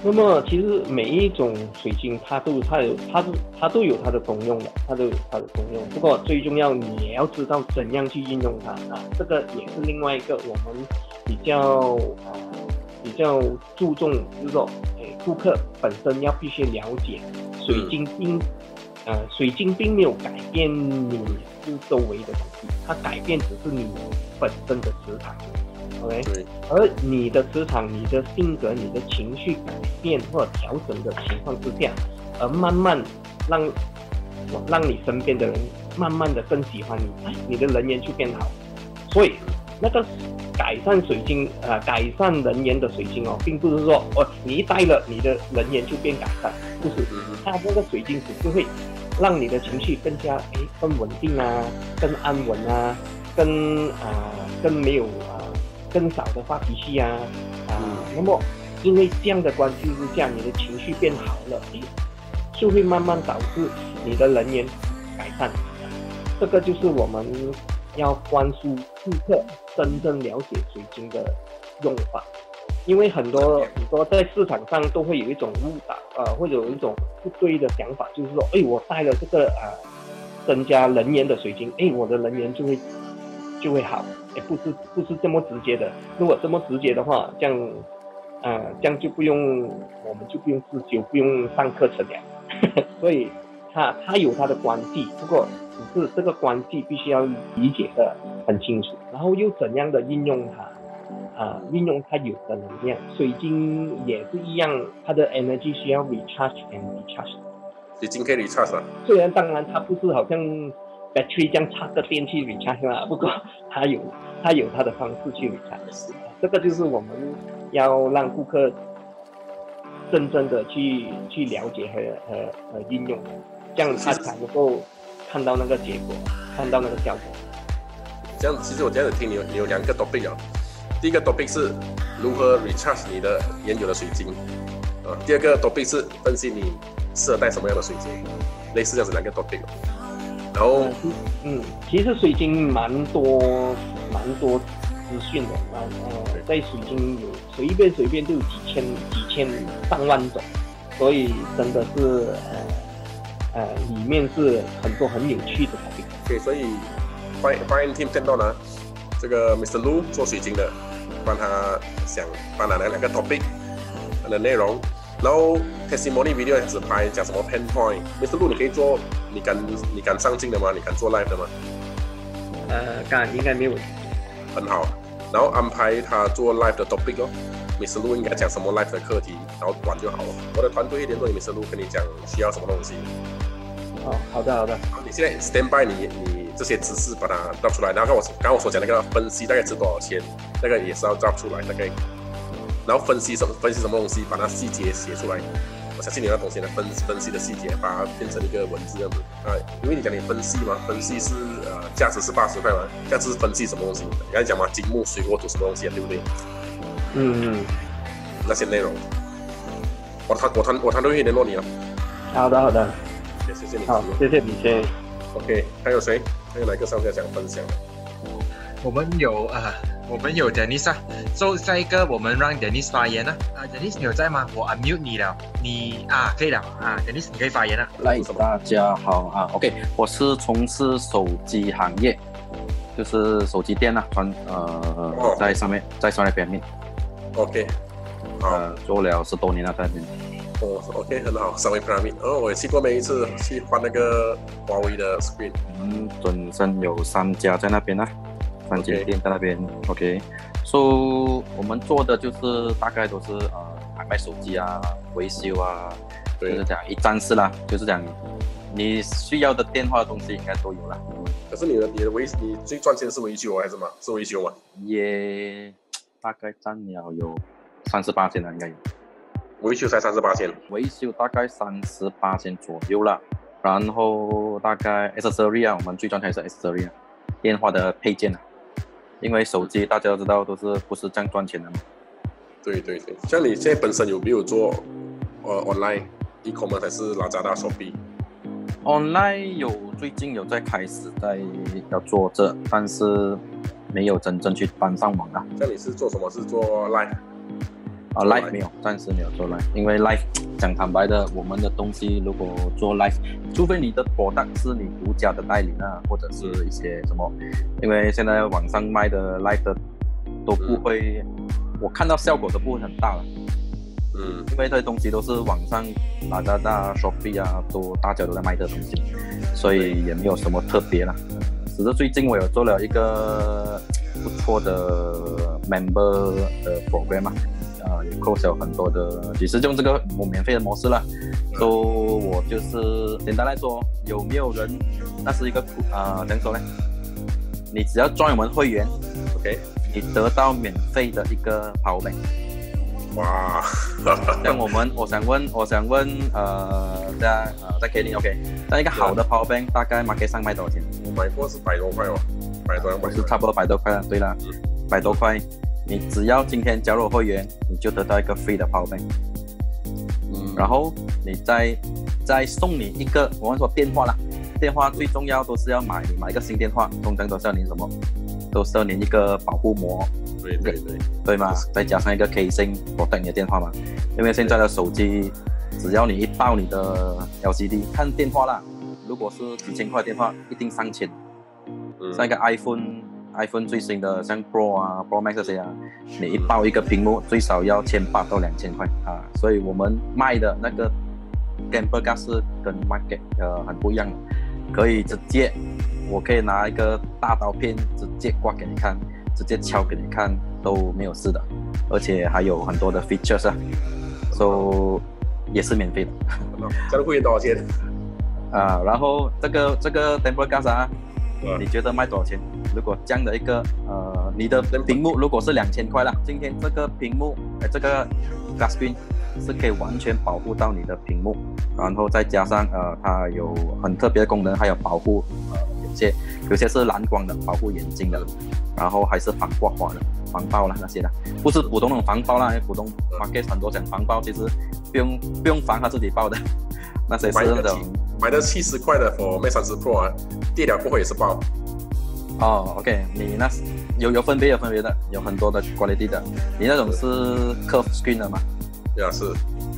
S6: 那么其实每一种水晶，它都它有它都它都有它的功用的，它都有它的功用。不过最重要，你也要知道怎样去运用它啊，这个也是另外一个我们比较啊比较注重，就是说，哎，顾客本身要必须了解，水晶并呃水晶并没有改变你是周围的东西，它改变只是你本身的磁场。OK，而你的磁场、你的性格、你的情绪改变或者调整的情况之下，而慢慢让让你身边的人慢慢的更喜欢你，哎，你的人缘就变好。所以那个改善水晶啊，改善人缘的水晶哦，并不是说哦，你一戴了，你的人缘就变改善，不是，它这个水晶只是会让你的情绪更加哎更稳定啊，更安稳啊，更啊更没有啊。更少的发脾气啊啊，那么因为这样的关系之下，你的情绪变好了，就会慢慢导致你的人缘改善。这个就是我们要关注顾客真正了解水晶的用法，因为很多很多在市场上都会有一种误导，呃，或者有一种不对的想法，就是说，哎，我带了这个啊增加人缘的水晶，哎，我的人缘就会就会好。也不是不是这么直接的，如果这么直接的话，这样，呃，这样就不用，我们就不用自修，不用上课程了。所以，它它有它的关系，不过只是这个关系必须要理解的很清楚，然后又怎样的运用它，啊，运用它有的能量。水晶也是一样，它的 energy 需要 recharge and recharge。
S1: 水晶可以 recharge 啊？
S6: 虽然当然它不是好像 battery 这样插个电去 recharge 啦，不过它有它有它的方式去 recharge。这个就是我们要让顾客真正的去去了解和和和应用，这样他才能够看到那个结果，看到那个效果。
S1: 这样，其实我这样子听你有你有两个 topic 啊。第一个 topic 是如何 recharge 你的原有的水晶，啊，第二个 topic 是分析你适合带什么样的水晶，类似这样子两个 topic。然后，
S6: 嗯，其实水晶蛮多蛮多资讯的，啊呃，在水晶有随便随便就有几千几千上万种，所以真的是呃呃里面是很多很有趣的 topic。
S1: 对，所以欢迎欢迎 team 见到呢，这个 Mr. Lu 做水晶的。帮他想帮他来两个 topic 的内容，然后 testimony video 只拍讲什么 pain point，Mr. Lu 你可以做，你敢你敢上镜的吗？你敢做 live 的吗？
S6: 呃，敢，应该没有问题。
S1: 很好，然后安排他做 live 的 topic 哦，Mr. Lu 应该讲什么 live 的课题，然后短就好了。我的团队一联络 Mr. Lu 跟你讲需要什么东西。
S6: 哦，好的好的。
S1: 你现在 stand by 你你。这些知识把它抓出来，然后看我刚刚我所讲那个分析大概值多少钱，那个也是要抓出来大概，然后分析什么分析什么东西，把它细节写出来。我相信你那东西呢分分析的细节，把它变成一个文字这样子啊，因为你讲你分析嘛，分析是呃价值是八十块嘛，价值是分析什么东西？你刚才讲嘛，金木水火土什么东西，啊对不对？
S6: 嗯嗯，
S1: 那些内容，我团我团我团队会联络你了。
S6: 好的好的，
S1: 也谢谢你。
S6: 好，谢谢你先。
S1: OK，还有谁？还有哪个商家想分享？
S4: 我们有啊，我们有 Dennis 啊。So 下一个，我们让 Dennis 发言啊。啊，Dennis 你有在吗？我 unmute 你了。你啊，可以了啊，Dennis 你可以发言了。
S7: 来，大家好啊。OK，我是从事手机行业，就是手机店啊，专呃在上面在上面边面。
S1: OK，
S7: 呃，做了十多年了，在那边。
S1: 哦，OK，很好，稍微 p r i m 哦，我也去过每一次去换那个华为的 screen。
S7: 嗯，本身有三家在那边呢，三间店在那边。OK，so 我们做的就是大概都是呃买卖手机啊，维修啊，就是讲一站式啦，就是讲你需要的电话东西应该都有了。
S1: 可是你的你的维你最赚钱的是维修还是什么？是维修吗？
S7: 也大概占了有三十八千了，应该有。
S1: 维修才三十八千，
S7: 维修大概三十八千左右了，然后大概 accessory 啊，我们最赚钱是 accessory 啊，电话的配件啊，因为手机大家都知道都是不是这样赚钱的嘛。
S1: 对对对，像你现在本身有没有做呃 online e-commerce 还是拉扎大手臂
S7: ？online 有最近有在开始在要做这，但是没有真正去搬上网啊。
S1: 像你是做什么？是做 live？
S7: 啊，live 没有，暂时没有做 live，因为 live 讲坦白的，我们的东西如果做 live，除非你的 product 是你独家的代理啊，或者是一些什么，因为现在网上卖的 live 的都不会，我看到效果都不会很大了。
S1: 嗯，
S7: 因为这些东西都是网上大家大 shopee 啊，都大家都在卖的东西，所以也没有什么特别啦。只是最近我有做了一个不错的 member 的 program 嘛。啊，有扣销很多的，其实用这个我免费的模式了。说我就是简单来说，有没有人？那是一个啊，怎样说呢？你只要装我们会员，OK，你得到免费的一个 power bank。
S1: 哇！
S7: 像我们，我想问，我想问，呃，在呃在 K 里 OK，那一个好的跑本大概 market 上卖多少钱？
S1: 我买过是百多块哦，百多块
S7: 是差不多百多块了。对了，百多块。你只要今天加入会员，你就得到一个 free 的 power bank，嗯，然后你再再送你一个，我们说电话啦，电话最重要都是要买，你买一个新电话，通常都是要连什么，都是要连一个保护膜，
S1: 对对对，
S7: 对。吗？再加上一个 casing protect 你的电话嘛，因为现在的手机，只要你一报你的 LCD 看电话啦，如果是几千块电话，一定上千，像一个 iPhone。iPhone 最新的像 Pro 啊、Pro Max 这些啊，你一包一个屏幕最少要千八到两千块啊，所以我们卖的那个 Gamble Gas 是跟 Market 呃很不一样的，可以直接，我可以拿一个大刀片直接刮给你看，直接敲给你看都没有事的，而且还有很多的 features 啊，so 也是免费的。
S1: 这个会员多少钱？
S7: 啊，然后这个这个 Temple Glass 啊，你觉得卖多少钱？如果这样的一个呃，你的屏幕如果是两千块了，今天这个屏幕呃这个 Glass Screen 是可以完全保护到你的屏幕，然后再加上呃它有很特别的功能，还有保护呃有些有些是蓝光的保护眼睛的，然后还是防刮花的。防爆啦那些的，不是普通那种防爆啦，因为普通 market 很多讲防爆，其实不用不用防，他自己爆的。那些是那种
S1: 买的七十块的 for Mate 三十 Pro 啊，跌了过后也是爆。
S7: 哦，OK，你那有有分别有分别的，有很多的 quality 的。你那种是 curve screen 的吗？
S1: 对啊，是。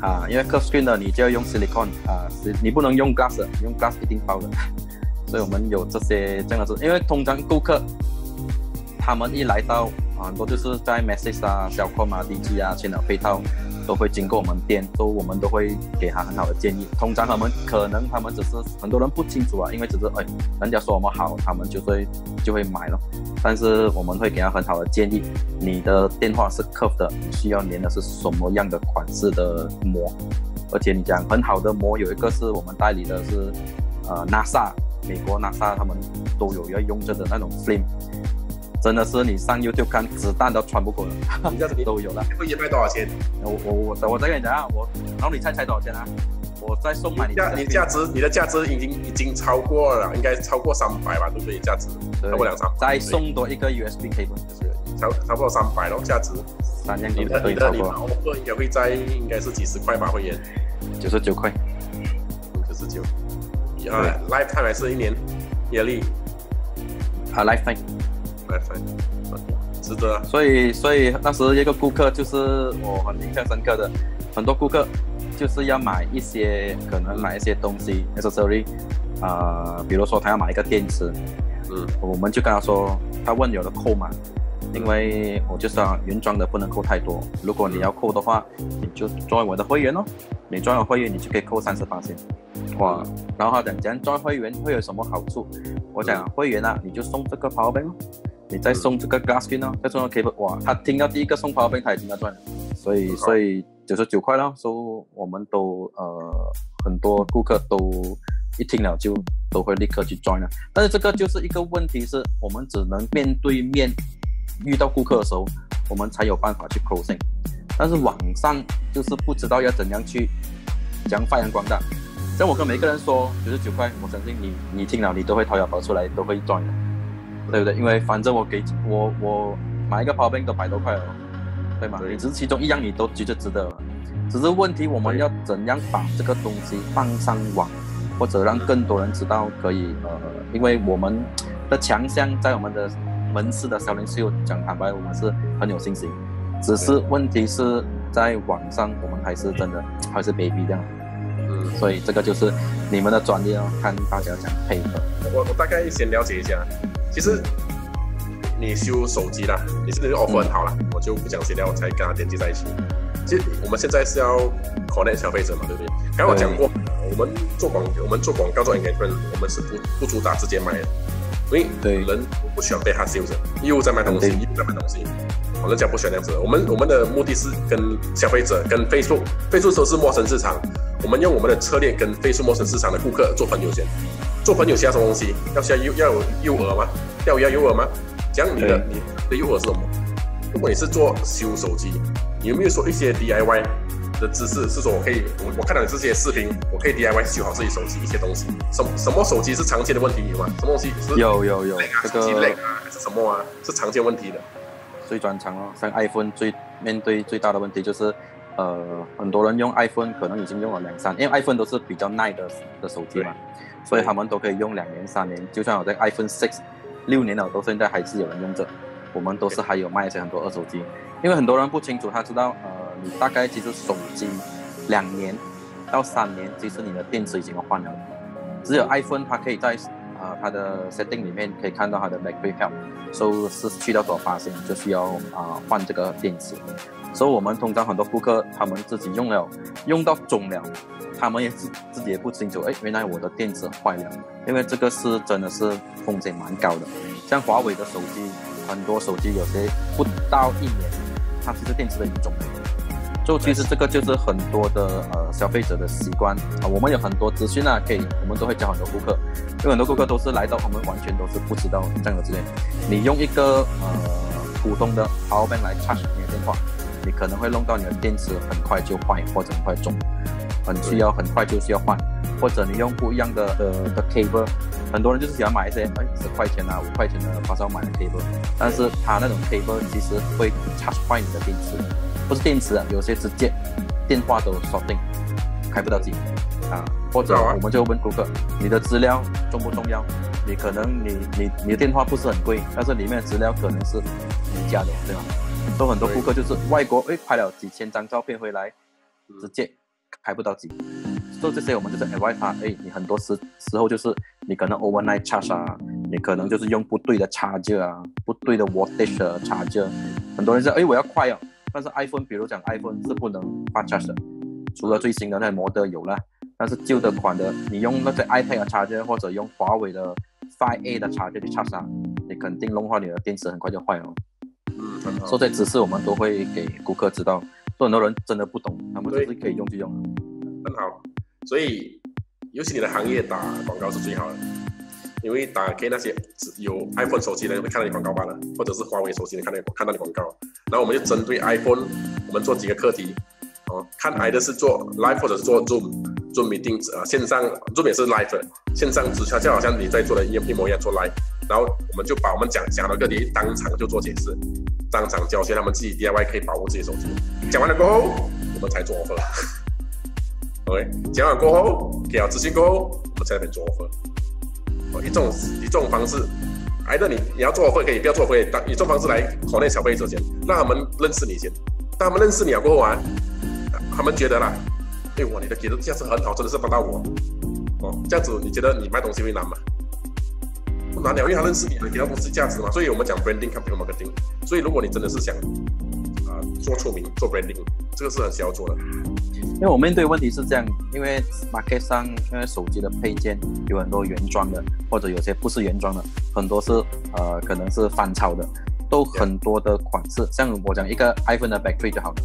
S7: 啊，因为 curve screen 的你就要用 silicon 啊，你不能用 glass，用 glass 一定爆的。所以我们有这些这样子，因为通常顾客他们一来到。很多就是在 Message 啊、小控啊、DG 啊、电脑配套都会经过我们店，都我们都会给他很好的建议。通常他们可能他们只是很多人不清楚啊，因为只是哎，人家说我们好，他们就会就会买了。但是我们会给他很好的建议。你的电话是 Curve 的，需要连的是什么样的款式的膜？而且你讲很好的膜，有一个是我们代理的是呃 NASA，美国 NASA 他们都有要用着的那种 Flame。真的是你上 YouTube 看，子弹都穿不过了，都有了。
S1: 会员卖多少钱？
S7: 我我我我再跟你讲啊，我然后你猜猜多少钱啊？我再送买你。
S1: 价你价值你的价值已经已经超过了，应该超过三百吧，对不对？价值超过两三。
S7: 再送多一个 USB cable，就是
S1: 超超过三百咯，价值。
S7: 三样
S1: 你的你的你的 offer 应该会在应该是几十块吧，会员。
S7: 九十九块。
S1: 九十九。啊，lifetime 还是一年？年历。
S7: 啊，lifetime。
S1: 值得。
S7: 所以，所以那时一个顾客就是我很印象深刻的，很多顾客就是要买一些，可能买一些东西，accessory，啊，比如说他要买一个电池，嗯，我们就跟他说，他问有的扣吗？因为我就说原装的不能扣太多，如果你要扣的话，你就作为我的会员哦，你作为会员你就可以扣三十八千，哇，然后他讲讲作为会员会有什么好处？我讲会员啊，你就送这个 power bank 哦。你再送这个 glass screen 哦，再送个 cable，哇，他听到第一个送 power bank 他已经要赚了，所以所以九十九块咯，所以我们都呃很多顾客都一听了就都会立刻去 join 了，但是这个就是一个问题是我们只能面对面遇到顾客的时候，我们才有办法去 closing，但是网上就是不知道要怎样去将发扬光大，像我跟每个人说九十九块，我相信你你听了你都会掏腰包出来都会 join 的。对不对？因为反正我给我我买一个 power bank 都百多块了，对吗？你只是其中一样，你都觉得值得了。只是问题，我们要怎样把这个东西放上网，或者让更多人知道？可以呃，因为我们的强项在我们的门市的销量是有讲坦白，我们是很有信心。只是问题是在网上，我们还是真的还是 baby 这样。嗯，所以这个就是你们的专业哦，看大家想配合。
S1: 我我大概先了解一下。其实你修手机啦，你是那个 offer 很好啦，我就不讲谁了，我才跟他连接在一起。其实我们现在是要 connect 消费者嘛，对不对？刚刚我讲过，我们做广我们做广告做 engagement，我们是不不主打直接卖的，因为人不喜欢被他 sales，又在卖东西，又在卖东西，我人家不喜欢这样子。我们我们的目的是跟消费者跟 Facebook，Facebook 都是陌生市场，我们用我们的策略跟 Facebook 陌生市场的顾客做朋友先。做朋友需要什么东西？要需要诱要有诱饵吗？钓鱼要诱饵吗？讲你的你的诱饵是什么？如果你是做修手机，你有没有说一些 DIY 的知识？是说我可以我我看到你这些视频，我可以 DIY 修好自己手机一些东西。什什么手机是常见的问题有吗？什么东西是
S7: 有有有
S1: 这个啊还是什么啊？是常见问题的。
S7: 最专长哦，像 iPhone 最面对最大的问题就是，呃，很多人用 iPhone 可能已经用了两三，因为 iPhone 都是比较耐的的手机嘛。所以他们都可以用两年、三年，就算我在 iPhone Six 六年了，到现在还是有人用着。我们都是还有卖一些很多二手机，因为很多人不清楚，他知道，呃，你大概其实手机两年到三年，其实你的电池已经要换了。只有 iPhone 它可以在它的 setting 里面可以看到它的 battery health，所以是去到多少发现就需要啊换这个电池。所以我们通常很多顾客他们自己用了，用到中了。他们也自自己也不清楚，哎，原来我的电池坏了，因为这个是真的是风险蛮高的。像华为的手机，很多手机有些不到一年，它其实电池都已经中了。就其实这个就是很多的呃消费者的习惯啊，我们有很多资讯啊，可以我们都会教很多顾客，因为很多顾客都是来到我们完全都是不知道这样的资讯。你用一个呃普通的 power bank 来充你的电话，你可能会弄到你的电池很快就坏或者很快中，很需要很快就需要换，或者你用不一样的呃的 cable，很多人就是喜欢买一些哎十块钱啊五块钱的发烧买的 cable，但是它那种 cable 其实会 charge 坏你的电池。不是电池啊，有些直接电话都锁定，开不到机啊。或者我们就问顾客，你的资料重不重要？你可能你你你的电话不是很贵，但是里面的资料可能是你家的，对吧？都很多顾客就是外国哎拍了几千张照片回来，直接开不到机。做这些我们就是 advise 他，哎，你很多时时候就是你可能 overnight charge 啊，你可能就是用不对的 charger 啊，不对的 wattage charger。很多人说，哎，我要快哦。但是 iPhone，比如讲 iPhone 是不能发 charge 的，除了最新的那模的有了，但是旧的款的，你用那个 iPad 的插件或者用华为的 Five A 的插件去插上，你肯定弄坏你的电池，很快就坏了。
S1: 嗯，很好。
S7: 说这知识我们都会给顾客知道，很多人真的不懂，他们就是可以用就用。
S1: 很好，所以尤其你的行业打广告是最好的。因为打给那些有 iPhone 手机的人会看到你广告罢了，或者是华为手机的看到看到你广告，然后我们就针对 iPhone，我们做几个课题，哦，看来的是做 Live 或者是做 Zoom，Zoom meeting 啊线上 Zoom 也是 Live，线上直销就好像你在做的一一模一样做 Live，然后我们就把我们讲讲的课题当场就做解释，当场教学他们自己 DIY 可以保护自己手机，讲完了过后我们才做 offer，OK，讲完过后给好资讯过后我们在那边做 offer。一种以这种方式，挨着你你要做会可以，不要做会当以这种方式来考验消费者先，让他们认识你先。当他们认识你了过后啊，他们觉得啦，哎哇，你的给的价值很好，真的是帮到我。哦，这样子你觉得你卖东西会难吗？不难了，因为他认识你，给到公司价值嘛。所以我们讲 branding campaign marketing。所以如果你真的是想啊做出名做 branding，这个是很需要做的。
S7: 因为我面对问题是这样，因为 market 上因为手机的配件有很多原装的，或者有些不是原装的，很多是呃可能是翻炒的，都很多的款式。像我讲一个 iPhone 的 battery 就好了，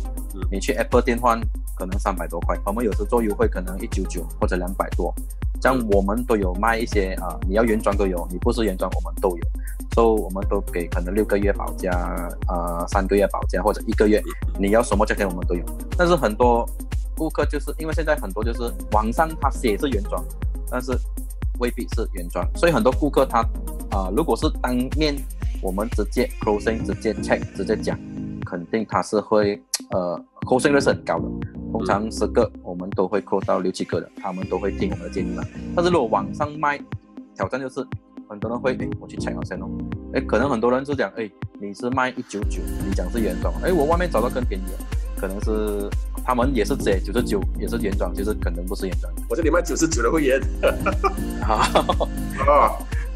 S7: 你去 Apple 店换可能三百多块，我们有时做优惠可能一九九或者两百多。像我们都有卖一些啊，你要原装都有，你不是原装我们都有，所以我们都给可能六个月保价，呃三个月保价或者一个月，你要什么价钱我们都有。但是很多。顾客就是因为现在很多就是网上他写是原装，但是未必是原装，所以很多顾客他啊，如果是当面我们直接 closing 直接 check 直接讲，肯定他是会呃 closing 率是很高的，通常十个我们都会 close 到六七个的，他们都会听我们的建议嘛。但是如果网上卖，挑战就是很多人会哎我去 check 先哦，哎可能很多人就讲哎你是卖一九九，你讲是原装，哎我外面找到更便宜的，可能是。他们也是这九十九，也是原装，就是可能不是原装。
S1: 我这里卖九十九的会员，
S7: 好，
S1: 啊，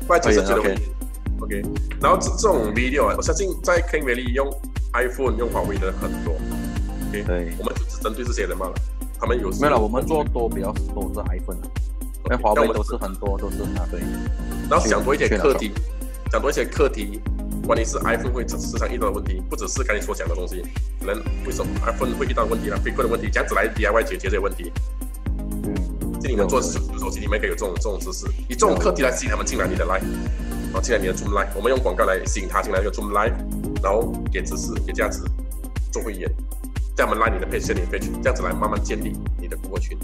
S1: 卖九十九的会员，OK。然后这这种 video 啊，我相信在 King Valley 用 iPhone、用华为的很多，OK。
S7: 对，
S1: 我们就只针对这些人嘛了。他们有
S7: 没有了？我们做多比较多是 iPhone，因为华为都是很多都是啊，对。
S1: 然后讲多一点课题，讲多一些课题。关于是 iPhone 会时常遇到的问题，不只是刚才所讲的东西，可能为什么 iPhone 会遇到问题了，飞快的问题，这样子来 DIY 解决这些问题。嗯，这里面做手机里面可以有这种这种知识，以这种课题来吸引他们进来你的 Live，然后进来你的 Zoom Live，我们用广告来吸引他进来一个 Zoom Live，然后给知识、给价值，做会员，这样我们拉你的 page、你的 page，这样子来慢慢建立你的顾客群。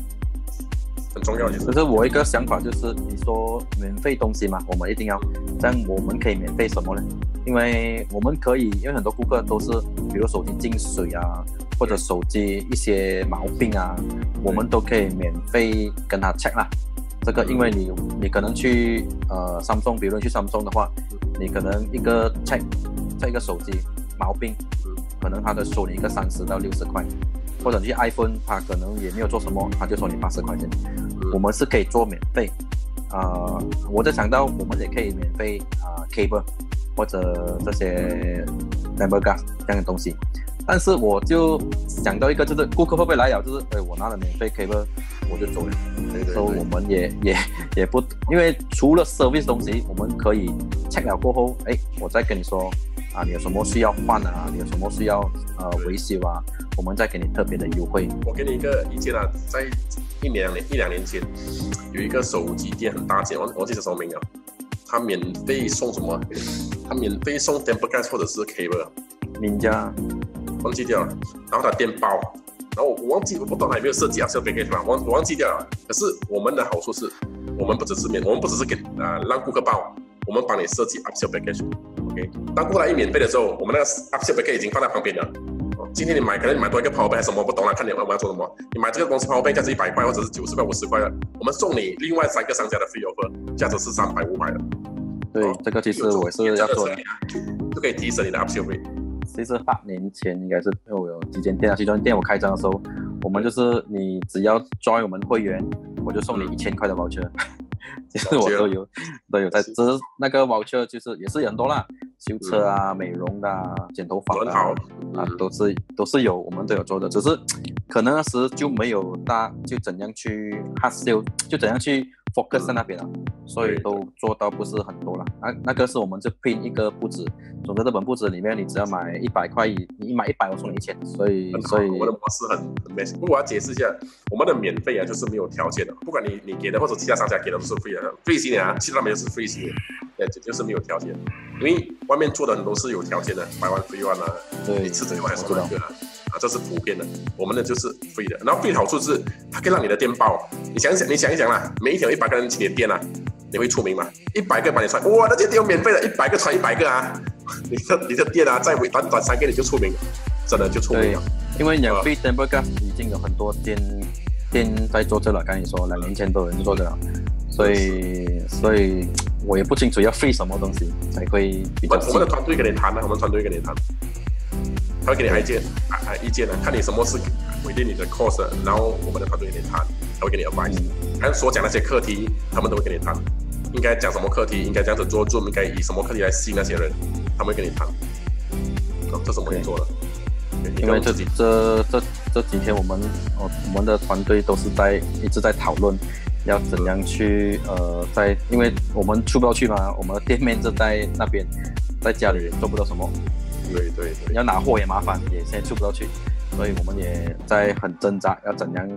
S1: 很重要，其实。
S7: 可是我一个想法就是，你说免费东西嘛，我们一定要，这样我们可以免费什么呢？因为我们可以，因为很多顾客都是，比如手机进水啊，或者手机一些毛病啊，我们都可以免费跟他 check 啦。这个，因为你你可能去呃三 g 比如去三 g 的话，你可能一个 check check 一个手机毛病，可能他的收你一个三十到六十块。或者你 iPhone，他可能也没有做什么，他就收你八十块钱。我们是可以做免费，啊，我在想到我们也可以免费啊，cable 或者这些 number gas 这样的东西。但是我就想到一个，就是顾客会不会来了？就是哎，我拿了免费 cable，我就走了。所以我们也也也不，因为除了 service 东西，我们可以 check 了过后，哎，我再跟你说。啊，你有什么需要换啊，你有什么需要呃维修啊，我们再给你特别的优惠。
S1: 我给你一个意见啊，在一两年一两年前，有一个手机店很大件，我我记得什么名啊？他免费送什么？他免费送 temper glass 或者是 cable，
S7: 名家
S1: 忘记掉了。然后他电包，然后我忘记我不懂他有没有设计啊，设备给吧？忘我忘记掉了。可是我们的好处是，我们不只是免，我们不只是给啊让顾客报，我们帮你设计 upsell package。OK，当过来一免费的时候，我们那个 upsell package 已经放在旁边了。哦，今天你买可能你买多一个 power bank 什么不懂了，看你我们要做什么。你买这个公司 power bank 价值一百块或者是九十块五十块的，我们送你另外三个商家的 free offer，价值是三百五百的。
S7: 对，这个其实我是要做的，
S1: 就可以提升你的 upsell rate。
S7: 其实八年前应该是我有几间店啊，其中店我开张的时候，我们就是你只要 join 我们会员，我就送你一千块的 voucher。其 实我都有都有在，只是那个 voucher 就是也是人多啦，修车啊、美容的、啊、剪头发的啊，都是都是有，我们都有做的，只是可能那时就没有大，就怎样去 hard sell，就怎样去 focus 在那边了，所以都做到不是很多了。那那个是我们就 print 一个布置，总之这本布置里面你只要买一百块，你买一百我送你一千，所以所以
S1: 我们的模式很很 basic。不过我要解释一下，我们的免费啊就是没有条件的，不管你你给的或者其他商家给的都是 free 的，free 型的啊，其他没有是 free 型的，对，这就是没有条件。因为外面做的很多是有条件的，百万 free one 啊，你吃这个还是那个啊，啊这是普遍的，我们的就是 free 的。然后 free 的好处是它可以让你的店爆，你想想你想一想啦，每一天有一百个人进你的店啊，你会出名吗？一百个把你传，哇，那这店有免费的，一百个传一百个啊，你的你的店啊，在短短三个你就出名，真的就出名了。
S7: 因为讲 free temper gas 已经有很多店店在做这了，刚才你说两年前都有人做这了，所以所以我也不清楚要 free 什么东西才会比较。
S1: 我们的团队跟你谈呢，我们团队跟你谈，他会给你意见啊啊意见的，看你什么是规定你的 course，然后我们的团队跟你谈，他会给你 advice，还有所讲那些课题，他们都会跟你谈，应该讲什么课题，应该这样子做，做应该以什么课题来吸引那些人，他们会跟你谈。哦，这是我们做的。
S7: 因为这几这这这几天我们哦我们的团队都是在一直在讨论，要怎样去呃在，因为我们出不到去嘛，我们的店面就在那边，在家里也做不到什么，
S1: 对对对，
S7: 要拿货也麻烦，也现在出不到去，所以我们也在很挣扎，要怎样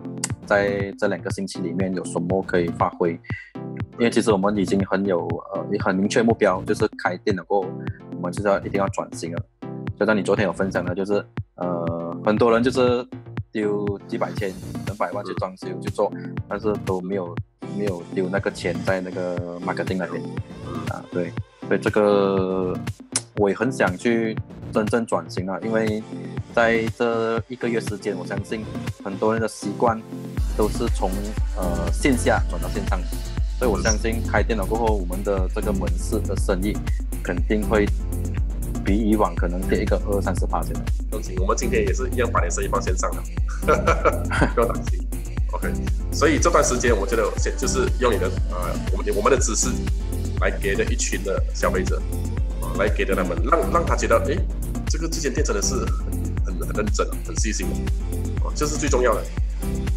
S7: 在这两个星期里面有什么可以发挥，因为其实我们已经很有呃也很明确目标，就是开店了过后，我们就是要一定要转型了。就像你昨天有分享的，就是呃，很多人就是丢几百千、两百万去装修去做，但是都没有没有丢那个钱在那个 marketing 那边啊。对，所以这个我也很想去真正转型啊，因为在这一个月时间，我相信很多人的习惯都是从呃线下转到线上，所以我相信开电脑过后，我们的这个门市的生意肯定会。比以往可能跌一个二三十趴，现在。
S1: 放心，我们今天也是一样把你生意放线上的，不要担心。OK，所以这段时间我觉得先就是用你的呃，我们我们的知识来给了一群的消费者啊，来给了他们，让让他觉得，哎，这个这间店真的是很很很认真、很细心哦，这是最重要的。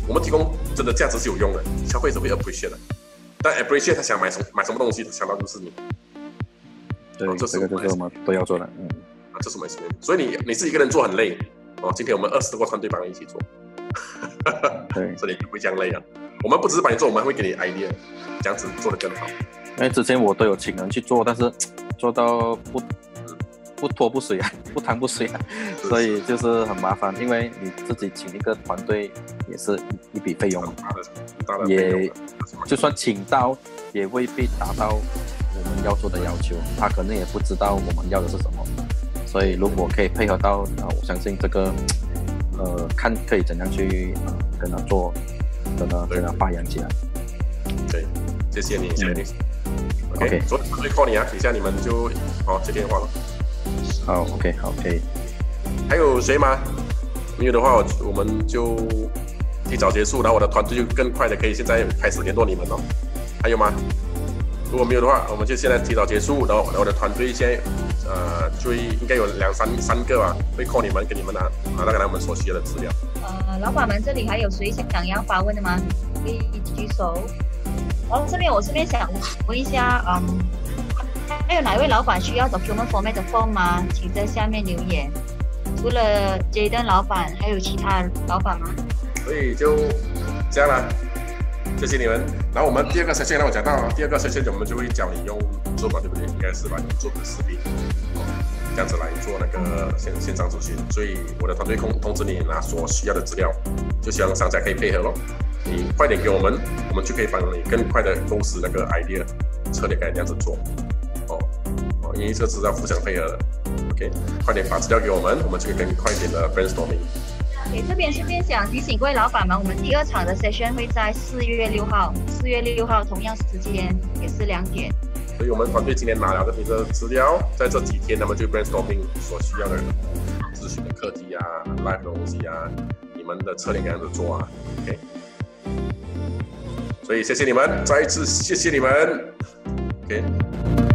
S1: 我们提供真的价值是有用的，消费者会 appreciate 的。但 appreciate 他想买什买什么东西，他想到就是你。
S7: 对，这个就是我们都要做的，嗯，
S1: 啊，这是我们所以你你自己一个人做很累哦。今天我们二十多个团队帮你一起做，
S7: 对，
S1: 所以你不会这样累啊。我们不只是帮你做，我们还会给你 idea，这样子做的更好。
S7: 因为之前我都有请人去做，但是做到不不拖不水啊，不汤不水啊，所以就是很麻烦。因为你自己请一个团队也是一笔费用，也就算请到也未必达到。要做的要求，他可能也不知道我们要的是什么，所以如果可以配合到啊，我相信这个呃，看可以怎样去跟他做，跟他跟他发扬起来。
S1: 对，谢谢你，谢谢你。OK，昨天会 call 你啊，等下你们就好接电话了。
S7: 好，OK，好，可以。
S1: 还有谁吗？没有的话，我我们就提早结束，然后我的团队就更快的可以现在开始联络你们了。还有吗？如果没有的话，我们就现在提早结束。然后我的团队现在，呃，追应该有两三三个吧，会 call 你们，给你们拿拿那个他们所需要的资料。
S2: 呃，老板们这里还有谁想要发问的吗？可以举手。哦，这边我这边想问一下，嗯，还有哪位老板需要 document format 的 form 吗？请在下面留言。除了 Jaden 老板，还有其他老板吗？
S1: 所以就这样了，谢谢你们。然后我们第二个 session 让我讲到，第二个 session 我们就会教你用 Zoom 嘛，对不对？应该是吧，用 Zoom 的视频，这样子来做那个线线上咨询。所以我的团队通通知你拿所需要的资料，就希望商家可以配合咯。你快点给我们，我们就可以帮你更快的构思那个 idea 策略，该这样子做。哦哦，因为这是要互相配合的。OK，快点把资料给我们，我们就可以更快一点的 brainstorming。
S2: 给这边顺便想提醒各位老板们，我们第二场的 session 会在四月六号，四月六号同样时间也是两点。
S1: 所以我们团队今天拿了这批的资料，在这几天，那么就 brainstorming 所需要的人咨询的课题啊，live 的东西啊，你们的策略该怎么做啊？OK。所以谢谢你们，再一次谢谢你们。OK。